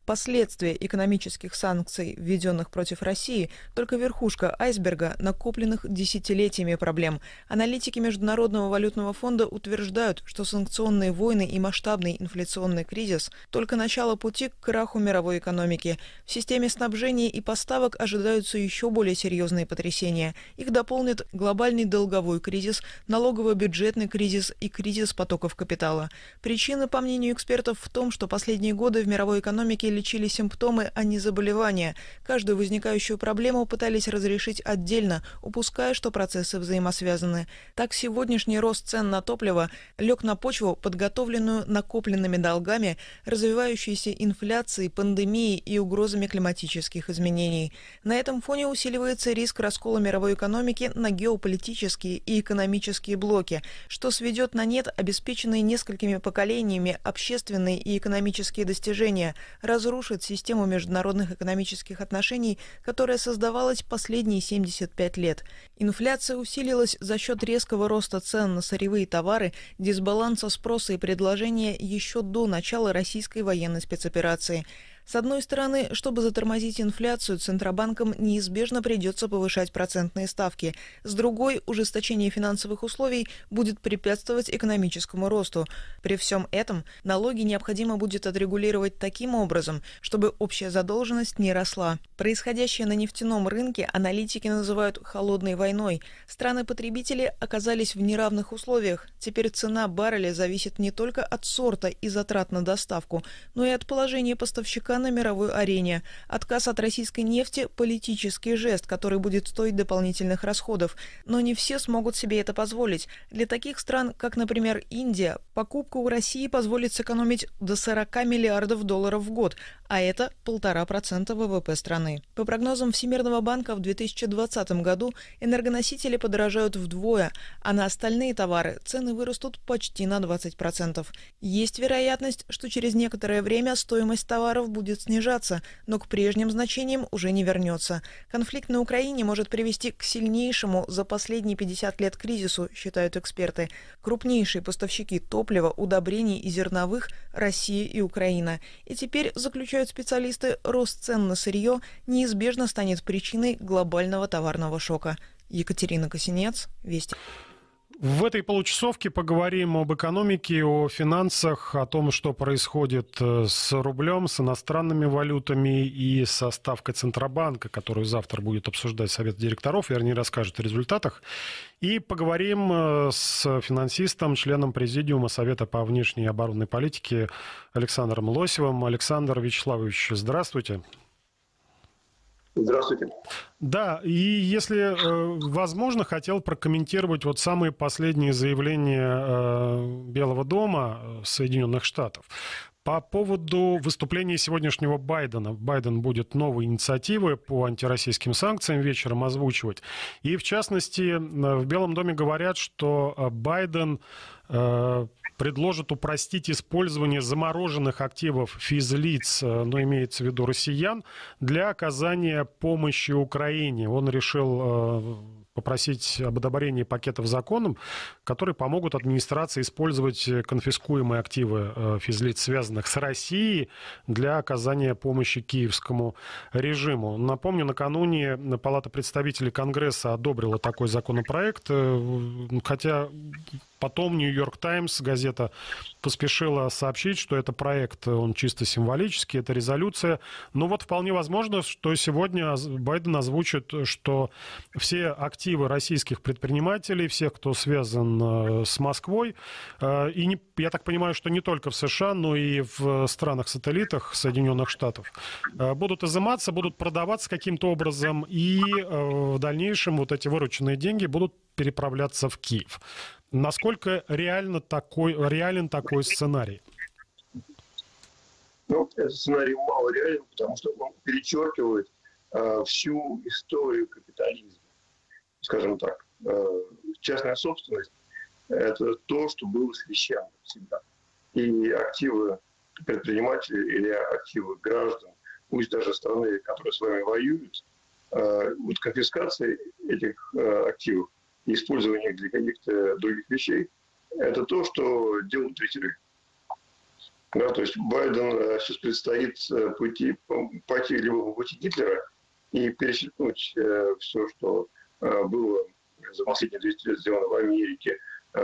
Speaker 3: Последствия экономических санкций, введенных против России, только верхушка айсберга накопленных десятилетиями проблем. Аналитики Международного валютного фонда утверждают, что санкционные войны и масштабный инфляционный кризис – только начало пути к краху мировой экономики. В системе снабжения и поставок ожидаются еще более серьезные потрясения. Их дополнит глобальный долговой кризис, налогово-бюджетный кризис и кризис потоков капитала. Причина, по мнению экспертов, в том, что последние годы в мировой экономике лечили симптомы, а не заболевания. Каждую возникающую проблему пытались разрешить отдельно, упуская, что процессы взаимосвязаны. Так сегодняшний рост цен на топливо лег на почву, подготовленную накопленными долгами, развивающейся инфляцией, пандемией и угрозами климатических изменений. На этом фоне усиливается риск раскола мировой экономики на геополитические и экономические блоки, что сведет на нет обеспеченные несколькими поколениями общественные и экономические достижения, разрушит систему международных экономических отношений, которая создавалась последние 75 лет. Инфляция усилилась за счет резкого роста цен на сырьевые товары, дисбаланса спроса и предложения еще до начала российской военной спецоперации – с одной стороны, чтобы затормозить инфляцию, Центробанкам неизбежно придется повышать процентные ставки. С другой, ужесточение финансовых условий будет препятствовать экономическому росту. При всем этом налоги необходимо будет отрегулировать таким образом, чтобы общая задолженность не росла. Происходящее на нефтяном рынке аналитики называют «холодной войной». Страны-потребители оказались в неравных условиях. Теперь цена барреля зависит не только от сорта и затрат на доставку, но и от положения поставщика на мировой арене. Отказ от российской нефти – политический жест, который будет стоить дополнительных расходов. Но не все смогут себе это позволить. Для таких стран, как, например, Индия, покупка у России позволит сэкономить до 40 миллиардов долларов в год, а это полтора процента ВВП страны. По прогнозам Всемирного банка в 2020 году энергоносители подорожают вдвое, а на остальные товары цены вырастут почти на 20%. Есть вероятность, что через некоторое время стоимость товаров будет будет снижаться, но к прежним значениям уже не вернется. Конфликт на Украине может привести к сильнейшему за последние 50 лет кризису, считают эксперты. Крупнейшие поставщики топлива, удобрений и зерновых – Россия и Украина. И теперь, заключают специалисты, рост цен на сырье неизбежно станет причиной глобального товарного шока. Екатерина Косинец, Вести.
Speaker 9: В этой получасовке поговорим об экономике, о финансах, о том, что происходит э, с рублем, с иностранными валютами и со ставкой Центробанка, которую завтра будет обсуждать Совет директоров, вернее, расскажет о результатах. И поговорим э, с финансистом, членом Президиума Совета по внешней и оборонной политике Александром Лосевым. Александр Вячеславович, здравствуйте.
Speaker 14: Здравствуйте.
Speaker 9: Да, и если э, возможно, хотел прокомментировать вот самые последние заявления э, Белого дома э, Соединенных Штатов. По поводу выступления сегодняшнего Байдена. Байден будет новые инициативы по антироссийским санкциям вечером озвучивать. И, в частности, в Белом доме говорят, что Байден предложит упростить использование замороженных активов физлиц, э, но имеется в виду россиян, для оказания помощи Украине. Он решил э, попросить об одобрении пакетов законом, которые помогут администрации использовать конфискуемые активы э, физлиц, связанных с Россией, для оказания помощи киевскому режиму. Напомню, накануне Палата представителей Конгресса одобрила такой законопроект, хотя Потом Нью-Йорк Таймс, газета, поспешила сообщить, что это проект, он чисто символический, это резолюция. Но вот вполне возможно, что сегодня Байден озвучит, что все активы российских предпринимателей, всех, кто связан э, с Москвой, э, и я так понимаю, что не только в США, но и в странах-сателлитах Соединенных Штатов, э, будут изыматься, будут продаваться каким-то образом, и в дальнейшем вот эти вырученные деньги будут переправляться в Киев. Насколько реально такой, реален такой сценарий?
Speaker 15: Этот сценарий мало реален, потому что он перечеркивает э, всю историю капитализма. Скажем так, э, частная собственность – это то, что было священным всегда. И активы предпринимателей или активы граждан, пусть даже страны, которые с вами воюют, э, вот конфискация этих э, активов и использование их для каких-то других вещей – это то, что делают третий да, то есть Байден э, сейчас предстоит э, пойти, пойти либо по пути Гитлера и перечеркнуть э, все, что было за последние 200 лет сделано в Америке,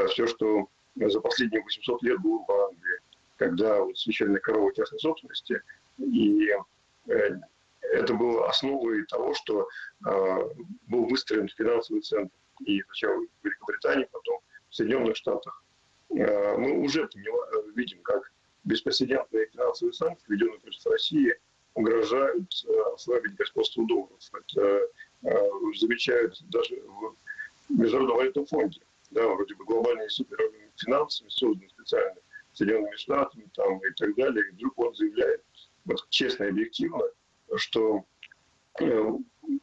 Speaker 15: все, что за последние 800 лет было в Англии, когда вот священная корова частной собственности, и это было основой того, что был выстроен финансовый центр и сначала в Великобритании, потом в Соединенных Штатах. Мы уже видим, как беспрецедентные финансовые санкции, введенные против России, угрожают э, ослабить господство долларов. Это э, замечают даже в Международном валютном фонде. Да, вроде бы глобальные суперфинансы, созданные специально Соединенными Штатами там, и так далее. И вдруг он заявляет вот, честно и объективно, что э,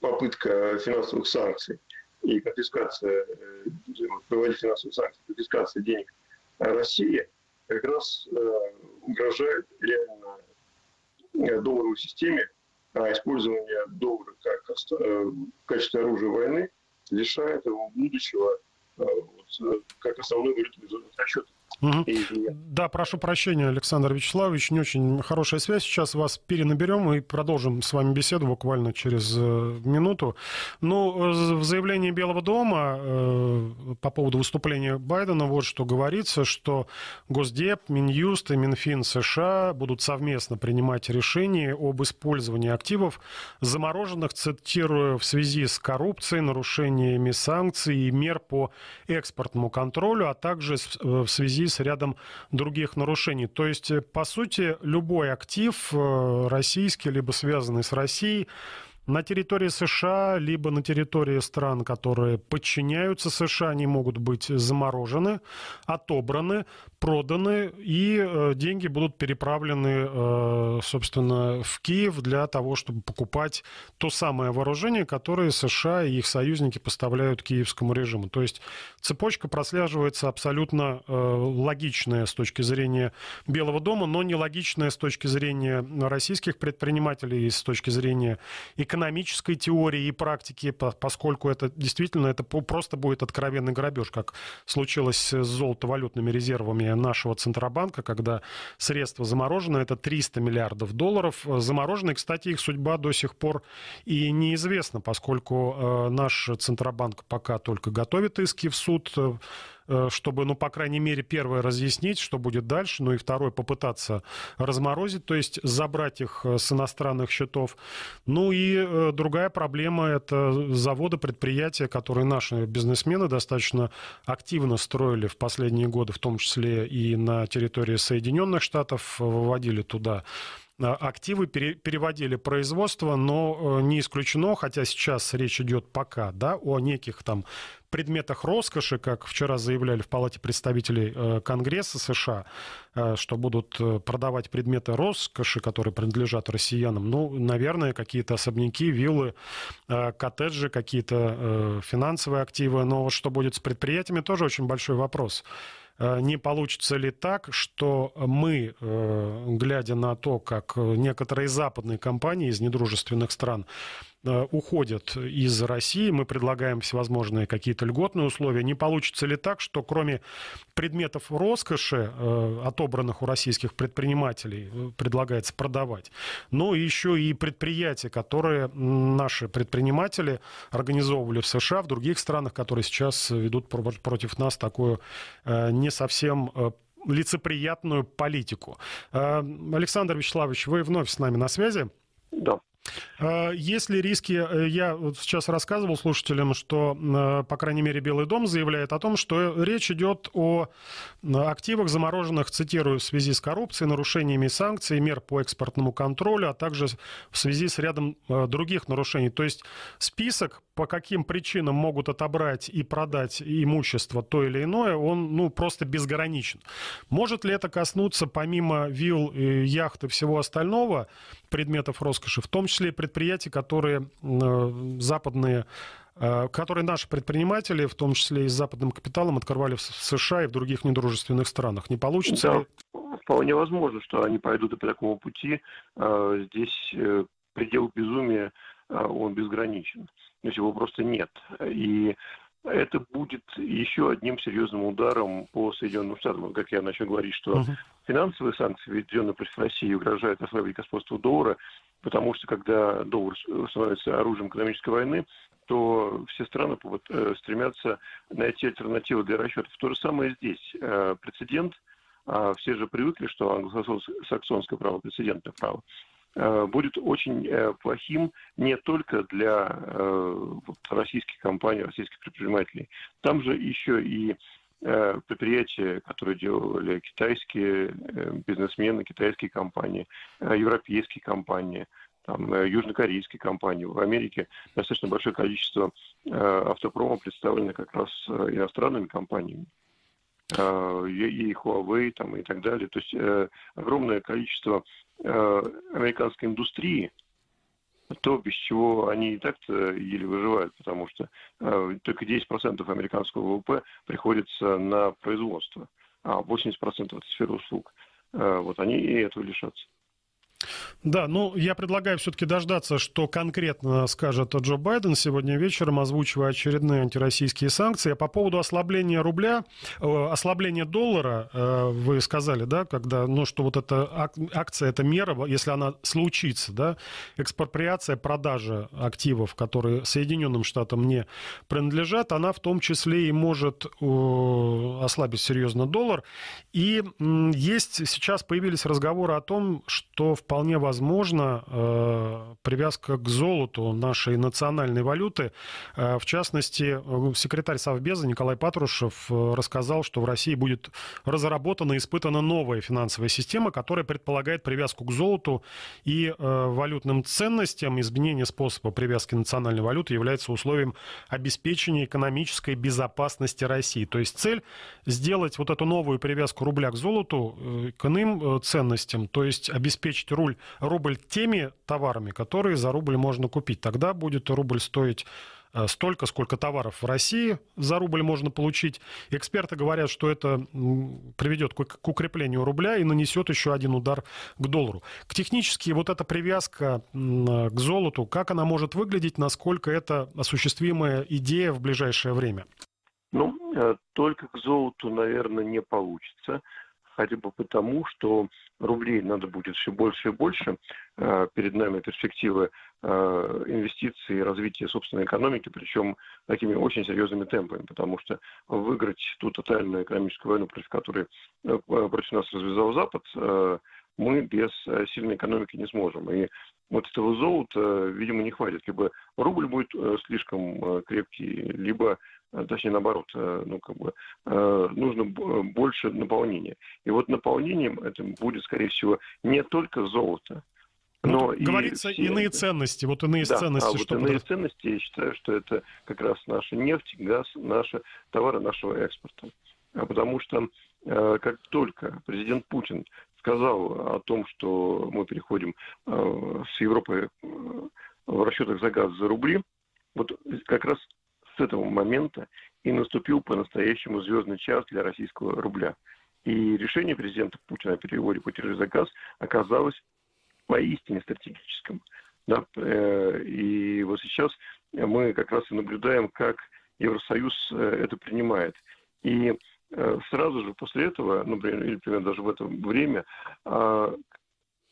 Speaker 15: попытка финансовых санкций и конфискация, проводить финансовые санкции, конфискация денег России как раз угрожает реально э, долларовой системе, а использование доллара как э, в качестве оружия войны лишает его будущего э, как основной валюты расчетов.
Speaker 9: Угу. Да, прошу прощения, Александр Вячеславович, не очень хорошая связь. Сейчас вас перенаберем и продолжим с вами беседу буквально через э, минуту. Ну, э, в заявлении Белого дома э, по поводу выступления Байдена вот что говорится, что Госдеп, Минюст и Минфин США будут совместно принимать решения об использовании активов, замороженных, цитирую, в связи с коррупцией, нарушениями санкций и мер по экспортному контролю, а также в связи с рядом других нарушений. То есть, э, по сути, любой актив э, российский, либо связанный с Россией, на территории США, либо на территории стран, которые подчиняются США, они могут быть заморожены, отобраны, проданы, и э, деньги будут переправлены, э, собственно, в Киев для того, чтобы покупать то самое вооружение, которое США и их союзники поставляют киевскому режиму. То есть цепочка прослеживается абсолютно э, логичная с точки зрения Белого дома, но нелогичная с точки зрения российских предпринимателей и с точки зрения экономической теории и практики, поскольку это действительно это просто будет откровенный грабеж, как случилось с золотовалютными резервами нашего Центробанка, когда средства заморожены, это 300 миллиардов долларов. Заморожены, кстати, их судьба до сих пор и неизвестна, поскольку э, наш Центробанк пока только готовит иски в суд Э, чтобы, ну, по крайней мере, первое разъяснить, что будет дальше, ну и второе попытаться разморозить, то есть забрать их э, с иностранных счетов. Ну и э, другая проблема – это заводы, предприятия, которые наши бизнесмены достаточно активно строили в последние годы, в том числе и на территории Соединенных Штатов, выводили туда активы, переводили производство, но не исключено, хотя сейчас речь идет пока да, о неких там предметах роскоши, как вчера заявляли в Палате представителей э, Конгресса США, э, что будут э, продавать предметы роскоши, которые принадлежат россиянам. Ну, наверное, какие-то особняки, виллы, коттеджи, какие-то финансовые активы. Но что будет с предприятиями, тоже очень большой вопрос. Не получится ли так, что мы, глядя на то, как некоторые западные компании из недружественных стран Э, уходят из России, мы предлагаем всевозможные какие-то льготные условия. Не получится ли так, что кроме предметов роскоши, э, отобранных у российских предпринимателей, э, предлагается продавать, но еще и предприятия, которые наши предприниматели организовывали в США, в других странах, которые сейчас ведут против нас такую не совсем лицеприятную политику. Александр Вячеславович, вы вновь с нами на связи.
Speaker 15: Да.
Speaker 9: А, есть ли риски, э, я вот сейчас рассказывал слушателям, что, э, по крайней мере, Белый дом заявляет о том, что речь идет о э, активах замороженных, цитирую, в связи с коррупцией, нарушениями санкций, мер по экспортному контролю, а также в связи с рядом других нарушений. То есть список по каким причинам могут отобрать и продать имущество то или иное, он ну, просто безграничен. Может ли это коснуться помимо вилл, яхт и всего остального предметов роскоши, в том числе предприятий, которые э, западные э, которые наши предприниматели, в том числе и с западным капиталом, открывали в США и в других недружественных странах. Не получится
Speaker 14: да,
Speaker 9: ли?
Speaker 14: Вполне возможно, что они пойдут по такому пути. Э, здесь предел безумия, он безграничен то есть его просто нет. И это будет еще одним серьезным ударом по Соединенным Штатам. Как я начал говорить, что uh-huh. финансовые санкции, введенные против России, угрожают ослабить господство доллара, потому что когда доллар становится оружием экономической войны, то все страны э, стремятся найти альтернативы для расчетов. То же самое здесь. Э, прецедент, а все же привыкли, что англосаксонское право – прецедентное право. Э, будет очень э, плохим не только для э, российских компаний, российских предпринимателей. Там же еще и предприятия, которые делали китайские бизнесмены, китайские компании, европейские компании, там, южнокорейские компании. В Америке достаточно большое количество автопрома представлено как раз иностранными компаниями и Huawei там, и так далее. То есть огромное количество американской индустрии, то, без чего они и так-то еле выживают, потому что э, только 10% американского ВВП приходится на производство, а 80% это сфера услуг. Э, вот они и этого лишатся.
Speaker 9: Да, ну, я предлагаю все-таки дождаться, что конкретно скажет Джо Байден сегодня вечером, озвучивая очередные антироссийские санкции. А по поводу ослабления рубля, э, ослабления доллара, э, вы сказали, да, когда, ну, что вот эта ак- акция, эта мера, если она случится, да, экспроприация, продажа активов, которые Соединенным Штатам не принадлежат, она в том числе и может э, ослабить серьезно доллар. И есть сейчас появились разговоры о том, что в вполне возможно э, привязка к золоту нашей национальной валюты. Э, в частности, э, секретарь Совбеза Николай Патрушев рассказал, что в России будет разработана и испытана новая финансовая система, которая предполагает привязку к золоту и валютным ценностям. Изменение способа привязки национальной валюты является условием обеспечения экономической безопасности России. То есть цель сделать вот эту новую привязку рубля к золоту к иным ценностям, то есть обеспечить рубль, рубль теми товарами, которые за рубль можно купить. Тогда будет рубль стоить э, столько, сколько товаров в России за рубль можно получить. Эксперты говорят, что это приведет к укреплению рубля и нанесет еще один удар к доллару. К технически вот эта привязка к золоту, как она может выглядеть, насколько это осуществимая идея в ближайшее время?
Speaker 14: Ну, э, только к золоту, наверное, не получится хотя бы потому, что рублей надо будет все больше и больше. Э, перед нами перспективы э, инвестиций и развития собственной экономики, причем такими очень серьезными темпами, потому что выиграть ту тотальную экономическую войну, против которой э, против нас развязал Запад, мы без сильной экономики не сможем. И вот этого золота, видимо, не хватит. Либо рубль будет слишком крепкий, либо точнее наоборот, э, ну как бы э, нужно больше наполнения. И вот наполнением это будет, скорее всего, не только золото,
Speaker 9: ну, но ну, говорится, все... иные ценности, вот иные
Speaker 14: да,
Speaker 9: ценности.
Speaker 14: А вот что иные ценности, я считаю, что это как раз наша нефть, газ, наши товары нашего экспорта. А потому что как только президент Путин сказал о том, что мы переходим с Европы в расчетах за газ за рубли, вот как раз с этого момента и наступил по-настоящему звездный час для российского рубля. И решение президента Путина о переводе платежей за газ оказалось поистине стратегическим. Да, э, и вот сейчас мы как раз и наблюдаем, как Евросоюз э, это принимает. И э, сразу же после этого, или примерно даже в это время, а,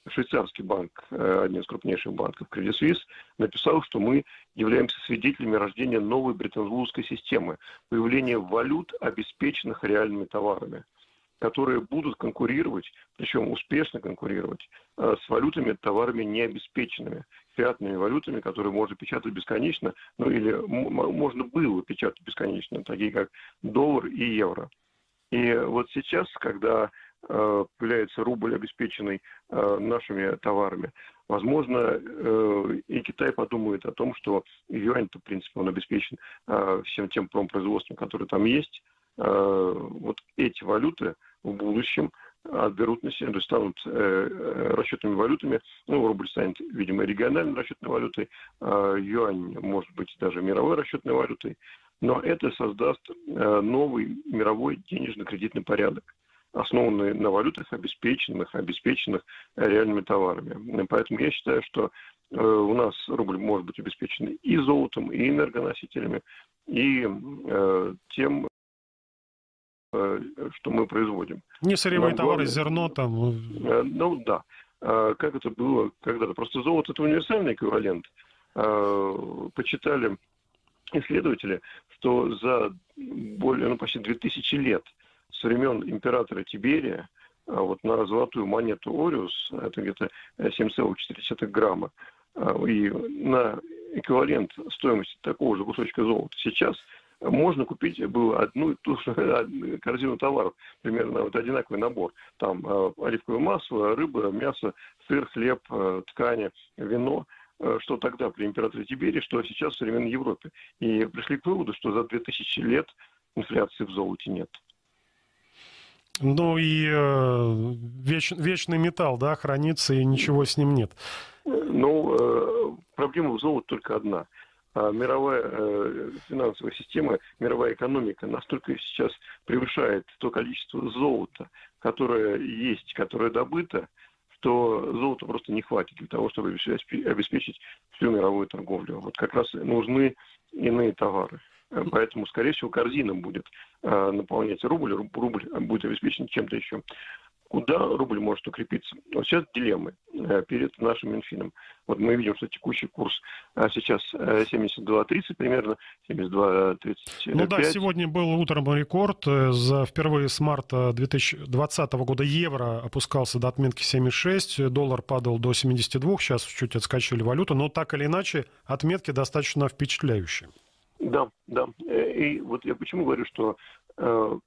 Speaker 14: швейцарский банк, э, один из крупнейших банков, Credit Suisse, написал, что мы являемся свидетелями рождения новой британской системы, появления валют, обеспеченных реальными товарами, которые будут конкурировать, причем успешно конкурировать, э, с валютами, товарами необеспеченными, фиатными валютами, которые можно печатать бесконечно, ну или можно было печатать бесконечно, такие как доллар и евро. И вот сейчас, когда Э, появляется рубль, обеспеченный э, нашими товарами, Возможно, э, и Китай подумает о том, что юань-то, в принципе, он обеспечен всем тем промпроизводством, которое там есть. Вот эти валюты в будущем отберут на себя, то есть станут расчетными валютами. Ну, рубль станет, видимо, региональной расчетной валютой, юань, может быть, даже мировой расчетной валютой. Но это создаст новый мировой денежно-кредитный порядок основанные на валютах, обеспеченных, обеспеченных реальными товарами. Поэтому я считаю, что э, у нас рубль может быть обеспечен и золотом, и энергоносителями, и э, тем, э, что мы производим.
Speaker 9: Не сырьевые товары, зерно там.
Speaker 14: Э, ну да. Э, как это было когда-то? Просто золото это универсальный эквивалент. Э, почитали исследователи, что за более, ну, почти 2000 лет – с времен императора Тиберия а вот на золотую монету Ориус, это где-то 7,4 грамма, а, и на эквивалент стоимости такого же кусочка золота сейчас можно купить было одну и ту же корзину товаров, примерно вот одинаковый набор. Там оливковое масло, рыба, мясо, сыр, хлеб, ткани, вино что тогда при императоре Тиберии, что сейчас в современной Европе. И пришли к выводу, что за 2000 лет инфляции в золоте нет.
Speaker 9: Ну и э, веч, вечный металл, да, хранится, и ничего с ним нет.
Speaker 14: Ну, э, проблема в золоте только одна. А мировая э, финансовая система, мировая экономика настолько сейчас превышает то количество золота, которое есть, которое добыто, что золота просто не хватит для того, чтобы обеспечить всю мировую торговлю. Вот как раз нужны иные товары. Поэтому, скорее всего, корзина будет э, наполняться рубль, рубль будет обеспечен чем-то еще. Куда рубль может укрепиться? Вот сейчас дилеммы э, перед нашим Минфином. Вот мы видим, что текущий курс э, сейчас 72.30 примерно, 72.35.
Speaker 9: Ну да, сегодня был утром рекорд. За впервые с марта 2020 года евро опускался до отметки 7,6, доллар падал до 72, сейчас чуть отскочили валюту, но так или иначе отметки достаточно впечатляющие.
Speaker 14: Да, да. Э, и вот я почему говорю, что э,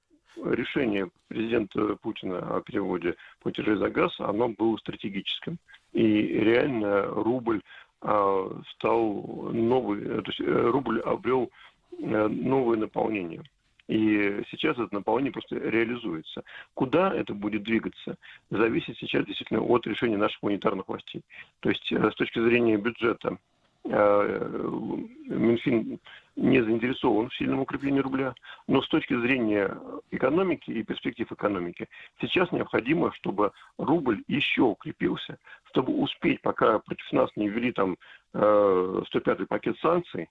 Speaker 14: решение президента Путина о переводе платежей за газ, оно было стратегическим. И реально рубль э, стал новый, э, то есть э, рубль обрел э, новое наполнение. И сейчас это наполнение просто реализуется. Куда это будет двигаться, зависит сейчас действительно от решения наших монетарных властей. То есть с точки зрения бюджета Минфин не заинтересован в сильном укреплении рубля, но с точки зрения экономики и перспектив экономики сейчас необходимо, чтобы рубль еще укрепился, чтобы успеть, пока против нас не ввели там 105-й э, пакет санкций,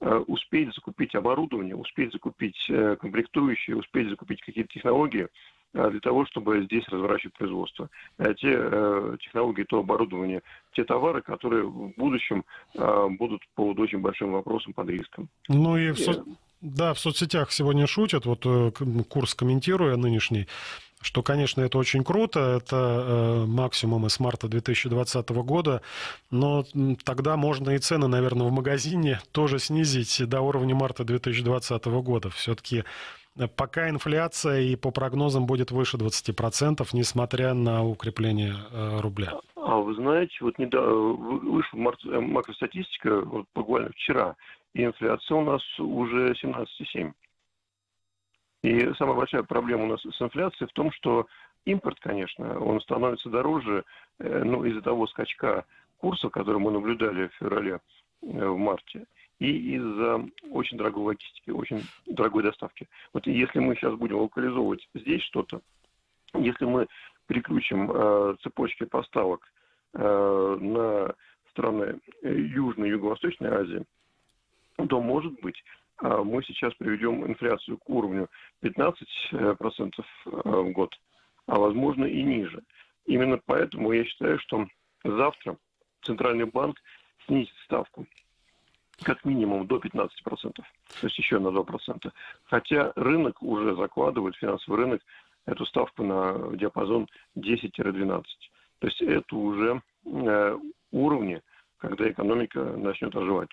Speaker 14: э, успеть закупить оборудование, успеть закупить э, комплектующие, успеть закупить какие-то технологии, для того, чтобы здесь разворачивать производство. А те э, технологии, то оборудование, те товары, которые в будущем э, будут под очень большим вопросом, под риском.
Speaker 9: Ну и в, со... да, в соцсетях сегодня шутят, вот э, курс комментируя нынешний, что, конечно, это очень круто, это э, максимумы с марта 2020 года, но тогда можно и цены, наверное, в магазине тоже снизить до уровня марта 2020 года. Все-таки Пока инфляция и по прогнозам будет выше 20%, несмотря на укрепление э, рубля.
Speaker 14: А вы знаете, вот недавно вышла э, макростатистика, вот буквально вчера, и инфляция у нас уже 17,7. И самая большая проблема у нас с инфляцией в том, что импорт, конечно, он становится дороже, э, ну, из-за того скачка курса, который мы наблюдали в феврале, в марте и из-за очень дорогой логистики, очень дорогой доставки. Вот если мы сейчас будем локализовывать здесь что-то, если мы переключим э, цепочки поставок э, на страны Южной и Юго-Восточной Азии, то, может быть, э, мы сейчас приведем инфляцию к уровню 15% э, э, в год, а возможно и ниже. Именно поэтому я считаю, что завтра Центральный банк снизит ставку как минимум до 15%, то есть еще на 2%. Хотя рынок уже закладывает, финансовый рынок, эту ставку на диапазон 10-12. То есть это уже э, уровни, когда экономика начнет оживать.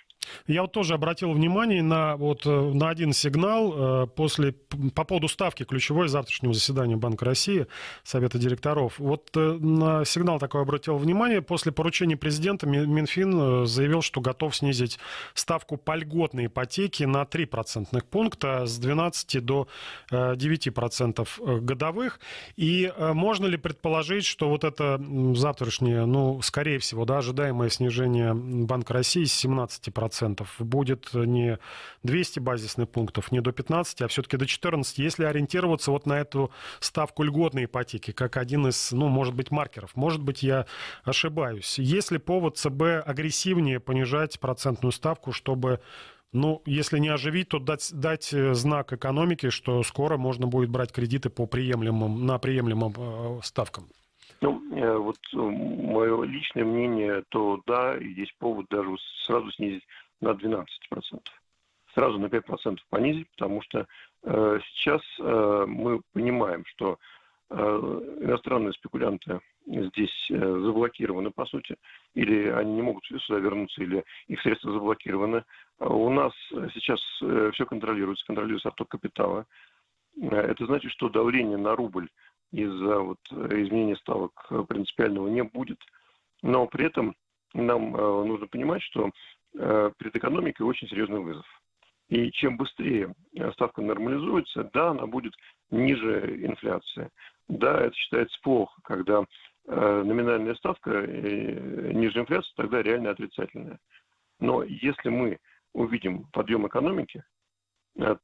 Speaker 9: Я вот тоже обратил внимание на, вот, э, на один сигнал э, после, по поводу ставки ключевой завтрашнего заседания Банка России, Совета директоров. Вот э, на сигнал такой обратил внимание. После поручения президента Минфин заявил, что готов снизить ставку по льготной ипотеке на 3 процентных пункта с 12 до 9 процентов годовых. И можно ли предположить, что вот это завтрашнее, ну, скорее всего, да, ожидаемое снижение Банка России с 17 процентов будет не 200 базисных пунктов, не до 15, а все-таки до 14, если ориентироваться вот на эту ставку льготной ипотеки, как один из, ну, может быть, маркеров. Может быть, я ошибаюсь. Есть ли повод ЦБ агрессивнее понижать процентную ставку, чтобы ну, если не оживить, то дать, дать э, знак экономике, что скоро можно будет брать кредиты по приемлемым, на приемлемым э, ставкам.
Speaker 14: Ну, э, вот мое личное мнение, то да, есть повод даже сразу снизить на 12%. Сразу на 5% понизить, потому что э, сейчас э, мы понимаем, что э, иностранные спекулянты здесь э, заблокированы, по сути, или они не могут сюда вернуться, или их средства заблокированы. У нас сейчас э, все контролируется, контролируется отток капитала. Это значит, что давление на рубль из-за вот изменения ставок принципиального не будет. Но при этом нам нужно понимать, что перед экономикой очень серьезный вызов. И чем быстрее ставка нормализуется, да, она будет ниже инфляции. Да, это считается плохо, когда э, номинальная ставка ниже инфляции, тогда реально отрицательная. Но если мы увидим подъем экономики,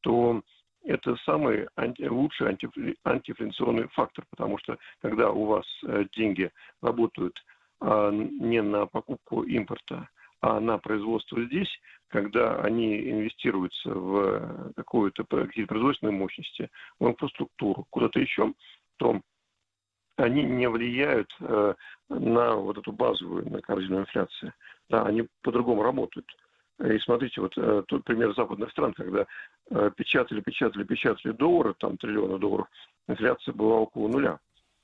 Speaker 14: то это самый анти, лучший анти, антиинфляционный фактор, потому что когда у вас э, деньги работают а, не на покупку импорта, на производство здесь, когда они инвестируются в какую-то какие-то производственные мощности, в инфраструктуру, куда-то еще, то они не влияют э, на вот эту базовую, на корзину инфляции. Да, они по-другому работают. И смотрите, вот э, тут пример западных стран, когда э, печатали, печатали, печатали доллары, там триллионы долларов, инфляция была около нуля.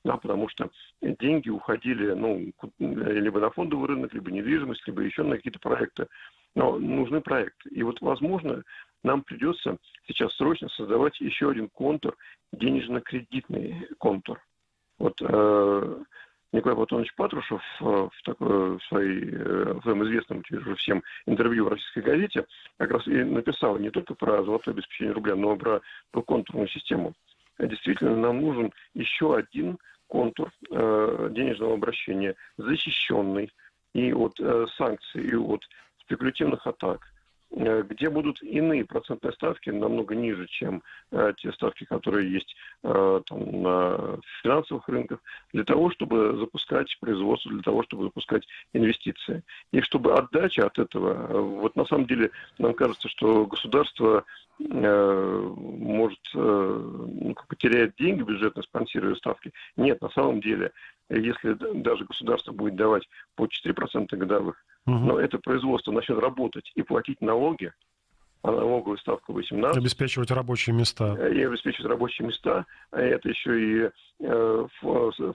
Speaker 14: Да, потому что деньги уходили ну, либо на фондовый рынок, либо недвижимость, либо еще на какие-то проекты. Но нужны проекты. И вот, возможно, нам придется сейчас срочно создавать еще один контур, денежно-кредитный контур. Вот э, Николай Платонович Патрушев э, в, такой, в, своей, э, в своем известном уже всем интервью в российской газете как раз и написал не только про золотое обеспечение рубля, но и про, про контурную систему. Действительно, нам нужен еще один контур э, денежного обращения, защищенный и от э, санкций, и от спекулятивных атак – где будут иные процентные ставки, намного ниже, чем э, те ставки, которые есть э, там, на финансовых рынках, для того, чтобы запускать производство, для того, чтобы запускать инвестиции. И чтобы отдача от этого, э, вот на самом деле нам кажется, что государство э, может э, ну, потерять деньги бюджетно спонсируя ставки. Нет, на самом деле, если даже государство будет давать по 4% годовых, но это производство начнет работать и платить налоги, налоговую ставку 18.
Speaker 9: Обеспечивать рабочие места.
Speaker 14: Э, и обеспечивать рабочие места. А это еще и э,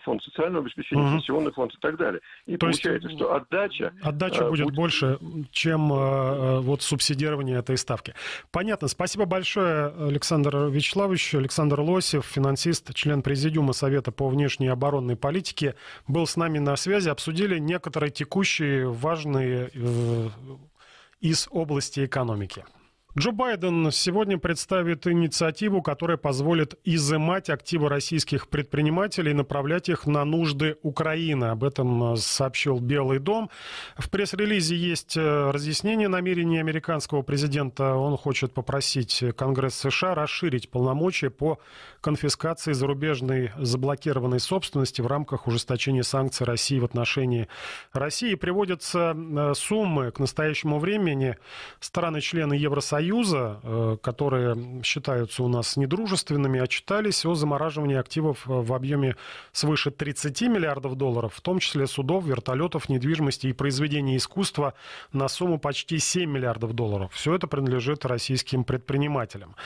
Speaker 14: фонд социального обеспечения, угу. пенсионный фонд и так далее. И То получается, есть, что отдача...
Speaker 9: Отдача будет, будет больше, чем вот субсидирование этой ставки. Понятно. Спасибо большое, Александр Вячеславович. Александр Лосев, финансист, член Президиума Совета по внешней и оборонной политике, был с нами на связи. Обсудили некоторые текущие важные из области экономики. Джо Байден сегодня представит инициативу, которая позволит изымать активы российских предпринимателей и направлять их на нужды Украины. Об этом э, сообщил Белый дом. В пресс-релизе есть э, разъяснение намерений американского президента. Он хочет попросить Конгресс США расширить полномочия по конфискации зарубежной заблокированной собственности в рамках ужесточения санкций России в отношении России. Приводятся э, суммы к настоящему времени. Страны-члены Евросоюза Союза, э, которые считаются у нас недружественными, отчитались о замораживании активов э, в объеме свыше 30 миллиардов долларов, в том числе судов, вертолетов, недвижимости и произведений искусства на сумму почти 7 миллиардов долларов. Все это принадлежит российским предпринимателям.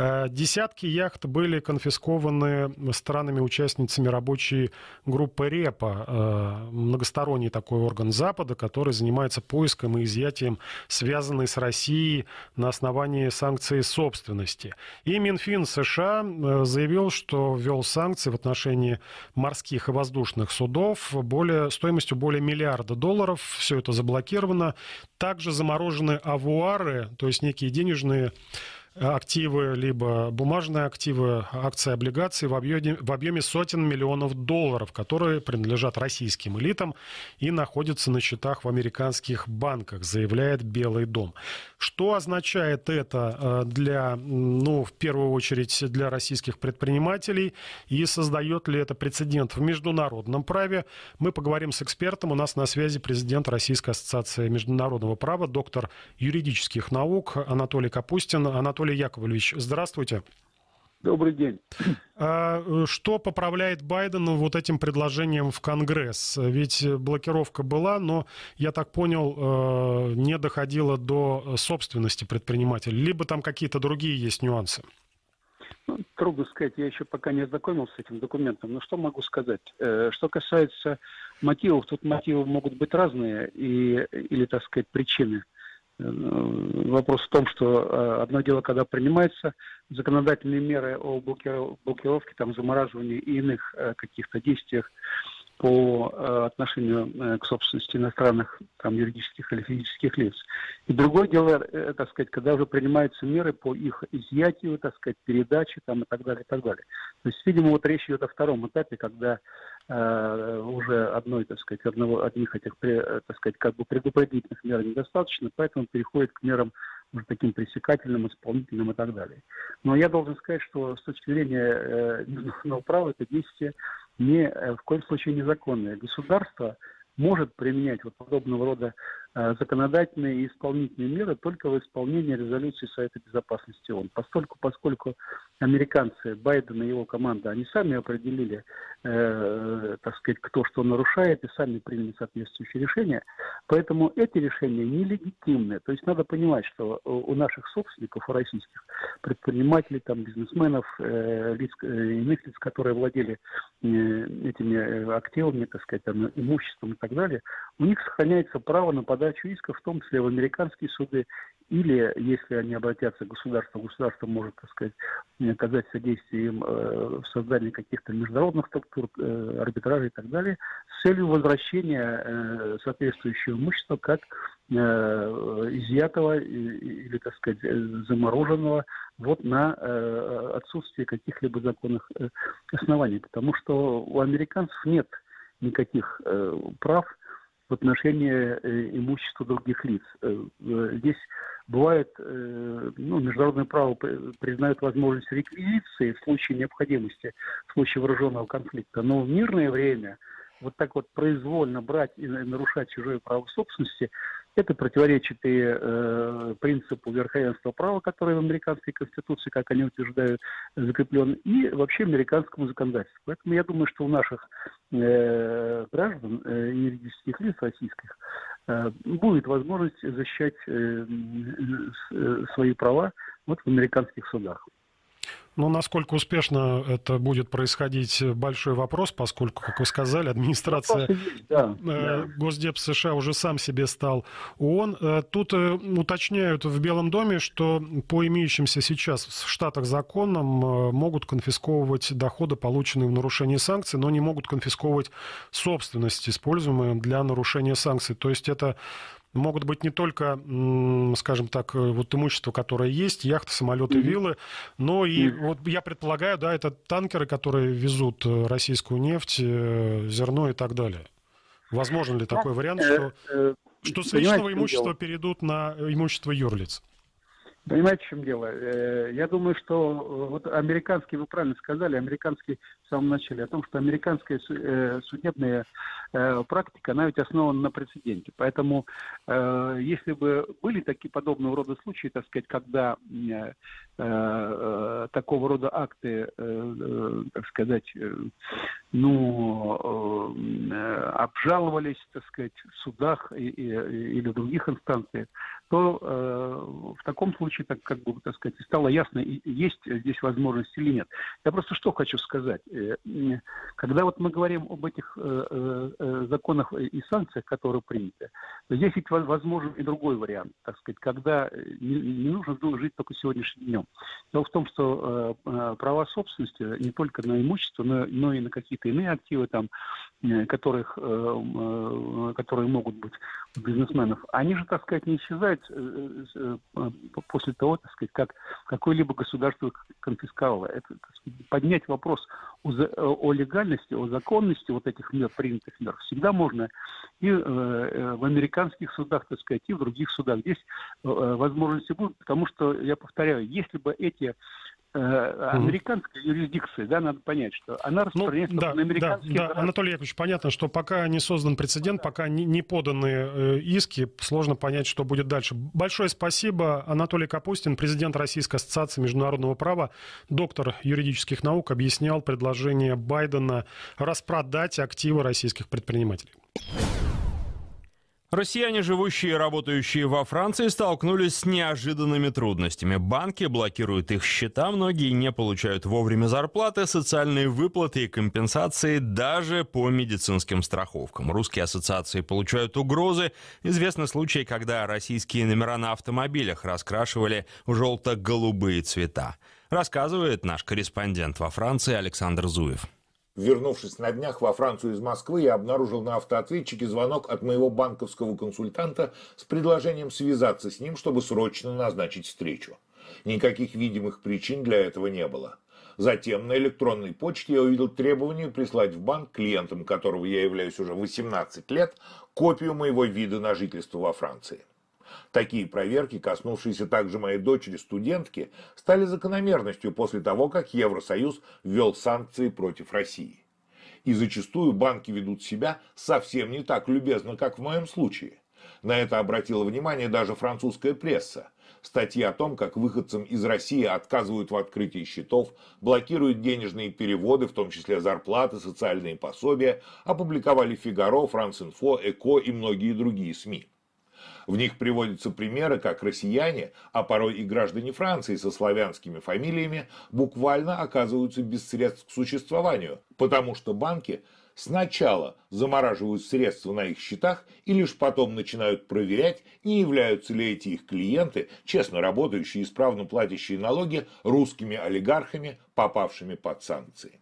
Speaker 9: Э, десятки яхт были конфискованы странами-участницами рабочей группы РЕПа, э, многосторонний такой орган Запада, который занимается поиском и изъятием связанной с Россией на основании санкций собственности. И Минфин США э, заявил, что ввел санкции в отношении морских и воздушных судов более, стоимостью более миллиарда долларов. Все это заблокировано. Также заморожены авуары, то есть некие денежные активы, либо бумажные активы, акции, облигации в объеме, в объеме сотен миллионов долларов, которые принадлежат российским элитам и находятся на счетах в американских банках, заявляет Белый дом. Что означает это э, для, ну, в первую очередь, для российских предпринимателей и создает ли это прецедент в международном праве? Мы поговорим с экспертом. У нас на связи президент Российской ассоциации международного права, доктор юридических наук Анатолий Капустин. Анатолий Яковлевич, здравствуйте.
Speaker 16: Добрый день.
Speaker 9: А, э, что поправляет Байдену вот этим предложением в Конгресс? Ведь блокировка была, но, я так понял, э, не доходила до собственности предпринимателей. Либо там какие-то другие есть нюансы?
Speaker 16: Ну, трудно сказать, я еще пока не ознакомился с этим документом. Но что могу сказать? Э, что касается мотивов, тут мотивы могут быть разные и, или, так сказать, причины. Вопрос в том, что э, одно дело, когда принимаются законодательные меры о блокировке, там, замораживании и иных э, каких-то действиях по э, отношению к собственности иностранных там, юридических или физических лиц. И другое дело, так сказать, когда уже принимаются меры по их изъятию, так сказать, передаче там, и так далее, и так далее. То есть, видимо, вот речь идет о втором этапе, когда Э, уже одной, так сказать, одного, одних этих, э, так сказать, как бы предупредительных мер недостаточно, поэтому переходит к мерам уже таким пресекательным, исполнительным и так далее. Но я должен сказать, что с точки зрения э, международного права это действие не, в коем случае незаконное. Государство может применять вот подобного рода Э, законодательные и исполнительные меры только в исполнении резолюции Совета Безопасности ООН. Поскольку, поскольку американцы, Байден и его команда, они сами определили, э, так сказать, кто что нарушает, и сами приняли соответствующие решения, поэтому эти решения нелегитимны. То есть надо понимать, что у наших собственников, у российских предпринимателей, там, бизнесменов, э, лиц, э, иных лиц, которые владели э, этими активами, так сказать, там, имуществом и так далее, у них сохраняется право на подачу иска, в том числе в американские суды, или если они обратятся к государству, государство может, так сказать, оказать содействие им э, в создании каких-то международных структур, э, арбитражей и так далее, с целью возвращения э, соответствующего имущества как изъятого или, так сказать, замороженного вот на отсутствие каких-либо законных оснований. Потому что у американцев нет никаких прав в отношении э, имущества других лиц. Э, э, здесь бывает, ну, международное право признает возможность реквизиции в случае необходимости, в случае вооруженного конфликта, но в мирное время вот так вот произвольно брать и нарушать чужое право собственности, это противоречит и э, принципу верховенства права, который в американской конституции, как они утверждают, закреплен, и вообще американскому законодательству. Поэтому я думаю, что у наших э, граждан, э, юридических лиц российских, э, будет возможность защищать э, э, свои права вот в американских судах.
Speaker 9: Ну, насколько успешно это будет происходить, большой вопрос, поскольку, как вы сказали, администрация да, э, Госдеп США уже сам себе стал ООН. Э, тут э, уточняют в Белом доме, что по имеющимся сейчас в Штатах законам могут конфисковывать доходы, полученные в нарушении санкций, но не могут конфисковывать собственность, используемую для нарушения санкций. То есть это могут быть не только, скажем так, вот имущество, которое есть, яхты, самолеты, mm-hmm. виллы, но и mm-hmm. вот я предполагаю, да, это танкеры, которые везут э, российскую нефть, э, зерно и так далее. Возможен ли такой вариант, что, э, что с личного имущества перейдут на имущество юрлиц?
Speaker 16: Понимаете, в чем дело? Я думаю, что вот американские, вы правильно сказали, американские в самом начале, о том, что американская судебная Э, практика, она ведь основана на прецеденте. Поэтому, э, если бы были такие подобного рода случаи, так сказать, когда э, такого рода акты, так сказать, ну, обжаловались, так сказать, в судах или в других инстанциях, то э, в таком случае, так как бы, так сказать, стало ясно, есть здесь возможность или нет. Я просто что хочу сказать. Э, когда вот мы говорим об этих э, э, законах и санкциях, которые приняты, здесь ведь возможен и другой вариант, так сказать, когда не, нужно жить только сегодняшним днем. Дело в том, что права собственности не только на имущество, но, и на какие-то иные активы, там, которых, которые могут быть бизнесменов, они же, так сказать, не исчезают Э, э, после того, так сказать, как какое-либо государство конфисковало. Это поднять вопрос о, о легальности, о законности вот этих мер, принятых мер всегда можно и э, э, в американских судах, так сказать, и в других судах. Здесь э, возможности будут, потому что, я повторяю, если бы эти Э, американская юрисдикция, да, надо понять, что она ну, распространяется ну, да, на американские...
Speaker 9: Да, да, Анатолий Яковлевич, понятно, что пока не создан прецедент, пока не, не поданы э, иски, сложно понять, что будет дальше. Большое спасибо. Анатолий Капустин, президент Российской ассоциации международного права, доктор юридических наук, объяснял предложение Байдена распродать активы российских предпринимателей.
Speaker 17: Россияне, живущие и работающие во Франции, столкнулись с неожиданными трудностями. Банки блокируют их счета, многие не получают вовремя зарплаты, социальные выплаты и компенсации даже по медицинским страховкам. Русские ассоциации получают угрозы. Известны случаи, когда российские номера на автомобилях раскрашивали в желто-голубые цвета. Рассказывает наш корреспондент во Франции Александр Зуев.
Speaker 18: Вернувшись на днях во Францию из Москвы, я обнаружил на автоответчике звонок от моего банковского консультанта с предложением связаться с ним, чтобы срочно назначить встречу. Никаких видимых причин для этого не было. Затем на электронной почте я увидел требование прислать в банк клиентам, которого я являюсь уже 18 лет, копию моего вида на жительство во Франции. Такие проверки, коснувшиеся также моей дочери-студентки, стали закономерностью после того, как Евросоюз ввел санкции против России. И зачастую банки ведут себя совсем не так любезно, как в моем случае. На это обратила внимание даже французская пресса. Статьи о том, как выходцам из России отказывают в открытии счетов, блокируют денежные переводы, в том числе зарплаты, социальные пособия, опубликовали «Фигаро», «Францинфо», «Эко» и многие другие СМИ. В них приводятся примеры, как россияне, а порой и граждане Франции со славянскими фамилиями, буквально оказываются без средств к существованию, потому что банки сначала замораживают средства на их счетах и лишь потом начинают проверять, не являются ли эти их клиенты, честно работающие и исправно платящие налоги, русскими олигархами, попавшими под санкции.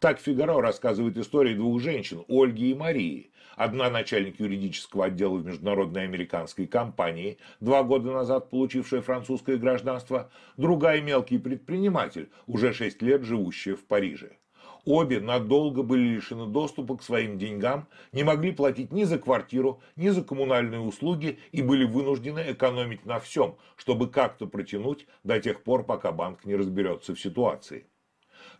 Speaker 18: Так Фигаро рассказывает истории двух женщин, Ольги и Марии, Одна начальник юридического отдела в международной американской компании, два года назад получившая французское гражданство, другая мелкий предприниматель, уже шесть лет живущая в Париже. Обе надолго были лишены доступа к своим деньгам, не могли платить ни за квартиру, ни за коммунальные услуги и были вынуждены экономить на всем, чтобы как-то протянуть до тех пор, пока банк не разберется в ситуации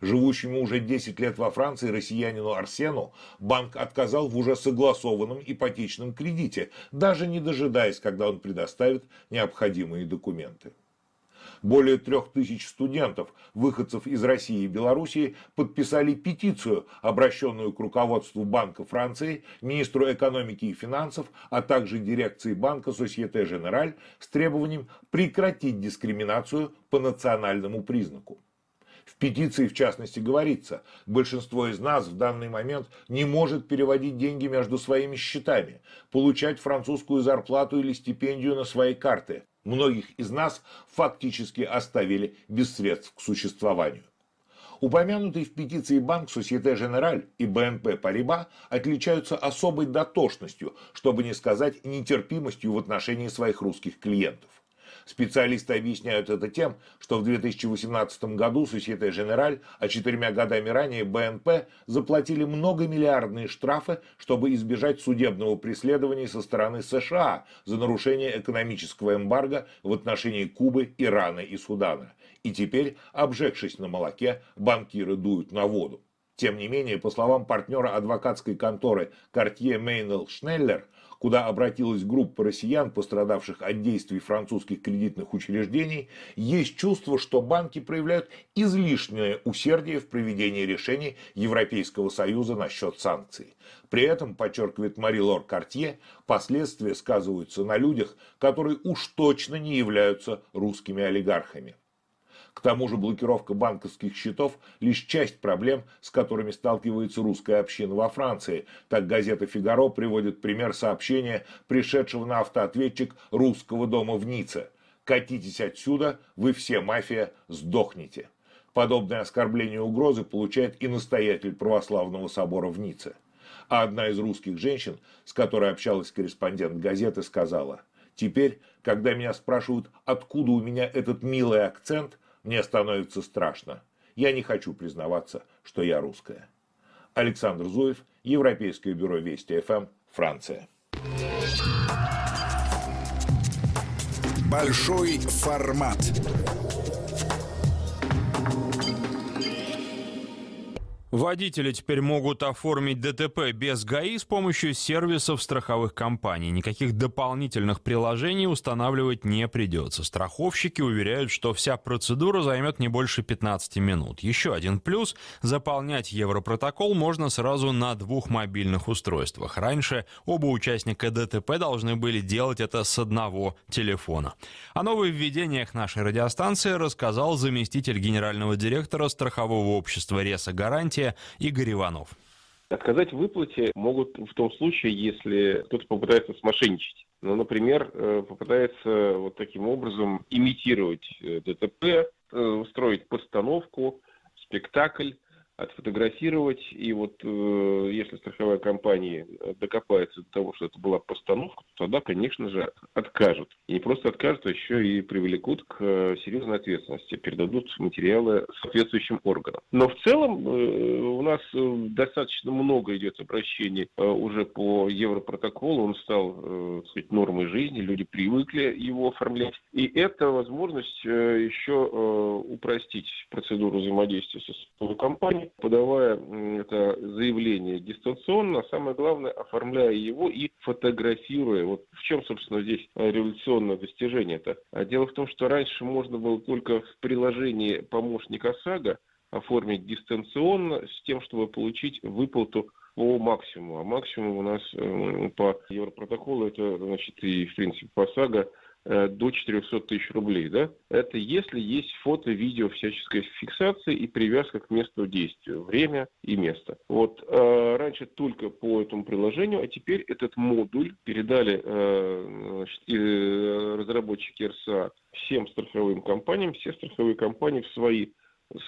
Speaker 18: живущему уже 10 лет во Франции россиянину Арсену, банк отказал в уже согласованном ипотечном кредите, даже не дожидаясь, когда он предоставит необходимые документы. Более трех тысяч студентов, выходцев из России и Белоруссии, подписали петицию, обращенную к руководству Банка Франции, министру экономики и финансов, а также дирекции банка Societe Generale с требованием прекратить дискриминацию по национальному признаку. В петиции, в частности, говорится, большинство из нас в данный момент не может переводить деньги между своими счетами, получать французскую зарплату или стипендию на свои карты. Многих из нас фактически оставили без средств к существованию. Упомянутый в петиции банк Societe Generale и BNP Paribas отличаются особой дотошностью, чтобы не сказать нетерпимостью в отношении своих русских клиентов. Специалисты объясняют это тем, что в 2018 году Societe Generale, а четырьмя годами ранее БНП заплатили многомиллиардные штрафы, чтобы избежать судебного преследования со стороны США за нарушение экономического эмбарго в отношении Кубы, Ирана и Судана. И теперь, обжегшись на молоке, банкиры дуют на воду. Тем не менее, по словам партнера адвокатской конторы Картье Мейнел Шнеллер, куда обратилась группа россиян, пострадавших от действий французских кредитных учреждений, есть чувство, что банки проявляют излишнее усердие в проведении решений Европейского Союза насчет санкций. При этом, подчеркивает Мари Лор Картье, последствия сказываются на людях, которые уж точно не являются русскими олигархами. К тому же блокировка банковских счетов – лишь часть проблем, с которыми сталкивается русская община во Франции. Так газета «Фигаро» приводит пример сообщения, пришедшего на автоответчик русского дома в Ницце. «Катитесь отсюда, вы все мафия, сдохните». Подобное оскорбление угрозы получает и настоятель православного собора в Ницце. А одна из русских женщин, с которой общалась корреспондент газеты, сказала, «Теперь, когда меня спрашивают, откуда у меня этот милый акцент, мне становится страшно. Я не хочу признаваться, что я русская. Александр Зуев, Европейское бюро Вести ФМ, Франция.
Speaker 1: Большой формат.
Speaker 17: Водители теперь могут оформить ДТП без ГАИ с помощью сервисов страховых компаний. Никаких дополнительных приложений устанавливать не придется. Страховщики уверяют, что вся процедура займет не больше 15 минут. Еще один плюс – заполнять Европротокол можно сразу на двух мобильных устройствах. Раньше оба участника ДТП должны были делать это с одного телефона. О новых введениях нашей радиостанции рассказал заместитель генерального директора страхового общества «Реса Гарантия» события Игорь Иванов.
Speaker 19: Отказать в выплате могут в том случае, если кто-то попытается смошенничать. Ну, например, э, попытается вот таким образом имитировать э, ДТП, э, устроить постановку, спектакль, отфотографировать. И вот э, если страховая компания докопается до того, что это была постановка, то тогда, конечно же, откажут. И не просто откажут, а еще и привлекут к э, серьезной ответственности, передадут материалы соответствующим органам. Но в целом э, у нас э, достаточно много идет обращений э, уже по Европротоколу. Он стал, э, сказать, нормой жизни, люди привыкли его оформлять. И это возможность э, еще э, упростить процедуру взаимодействия со страховой компанией, подавая это заявление дистанционно, самое главное, оформляя его и фотографируя. Вот в чем, собственно, здесь революционное достижение-то? А дело в том, что раньше можно было только в приложении помощник ОСАГО оформить дистанционно с тем, чтобы получить выплату по максимуму. А максимум у нас по Европротоколу это, значит, и, в принципе, по ОСАГО Э, до 400 тысяч рублей. Да? Это если есть фото, видео, всяческая фиксация и привязка к месту действия, время и место. Вот э, раньше только по этому приложению, а теперь этот модуль передали э, э, разработчики РСА всем страховым компаниям. Все страховые компании в свои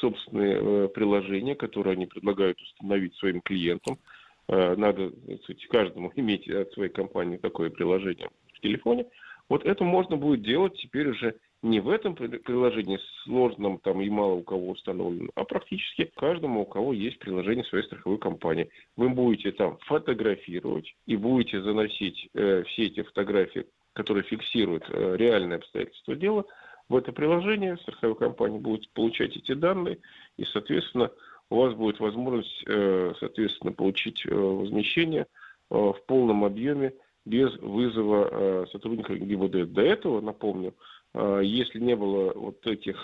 Speaker 19: собственные э, приложения, которые они предлагают установить своим клиентам. Э, надо сказать, каждому иметь от своей компании такое приложение в телефоне – вот это можно будет делать теперь уже не в этом приложении сложном там и мало у кого установлено, а практически каждому, у кого есть приложение своей страховой компании. Вы будете там фотографировать и будете заносить э, все эти фотографии, которые фиксируют э, реальные обстоятельства дела, в это приложение страховая компания будет получать эти данные, и, соответственно, у вас будет возможность, э, соответственно, получить э, возмещение э, в полном объеме без вызова э, сотрудника ГИБДД. До этого, напомню, э, если не было вот этих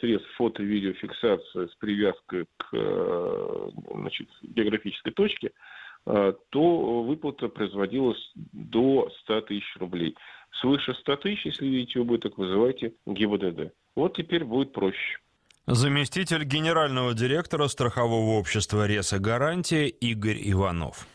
Speaker 19: средств фото-видеофиксации с привязкой к э, значит, географической точке, то выплата производилась до 100 тысяч рублей. Свыше 100 тысяч, если видите убыток, вызывайте ГИБДД. Вот теперь будет проще.
Speaker 17: Заместитель генерального директора страхового общества «Реса Гарантия» Игорь Иванов.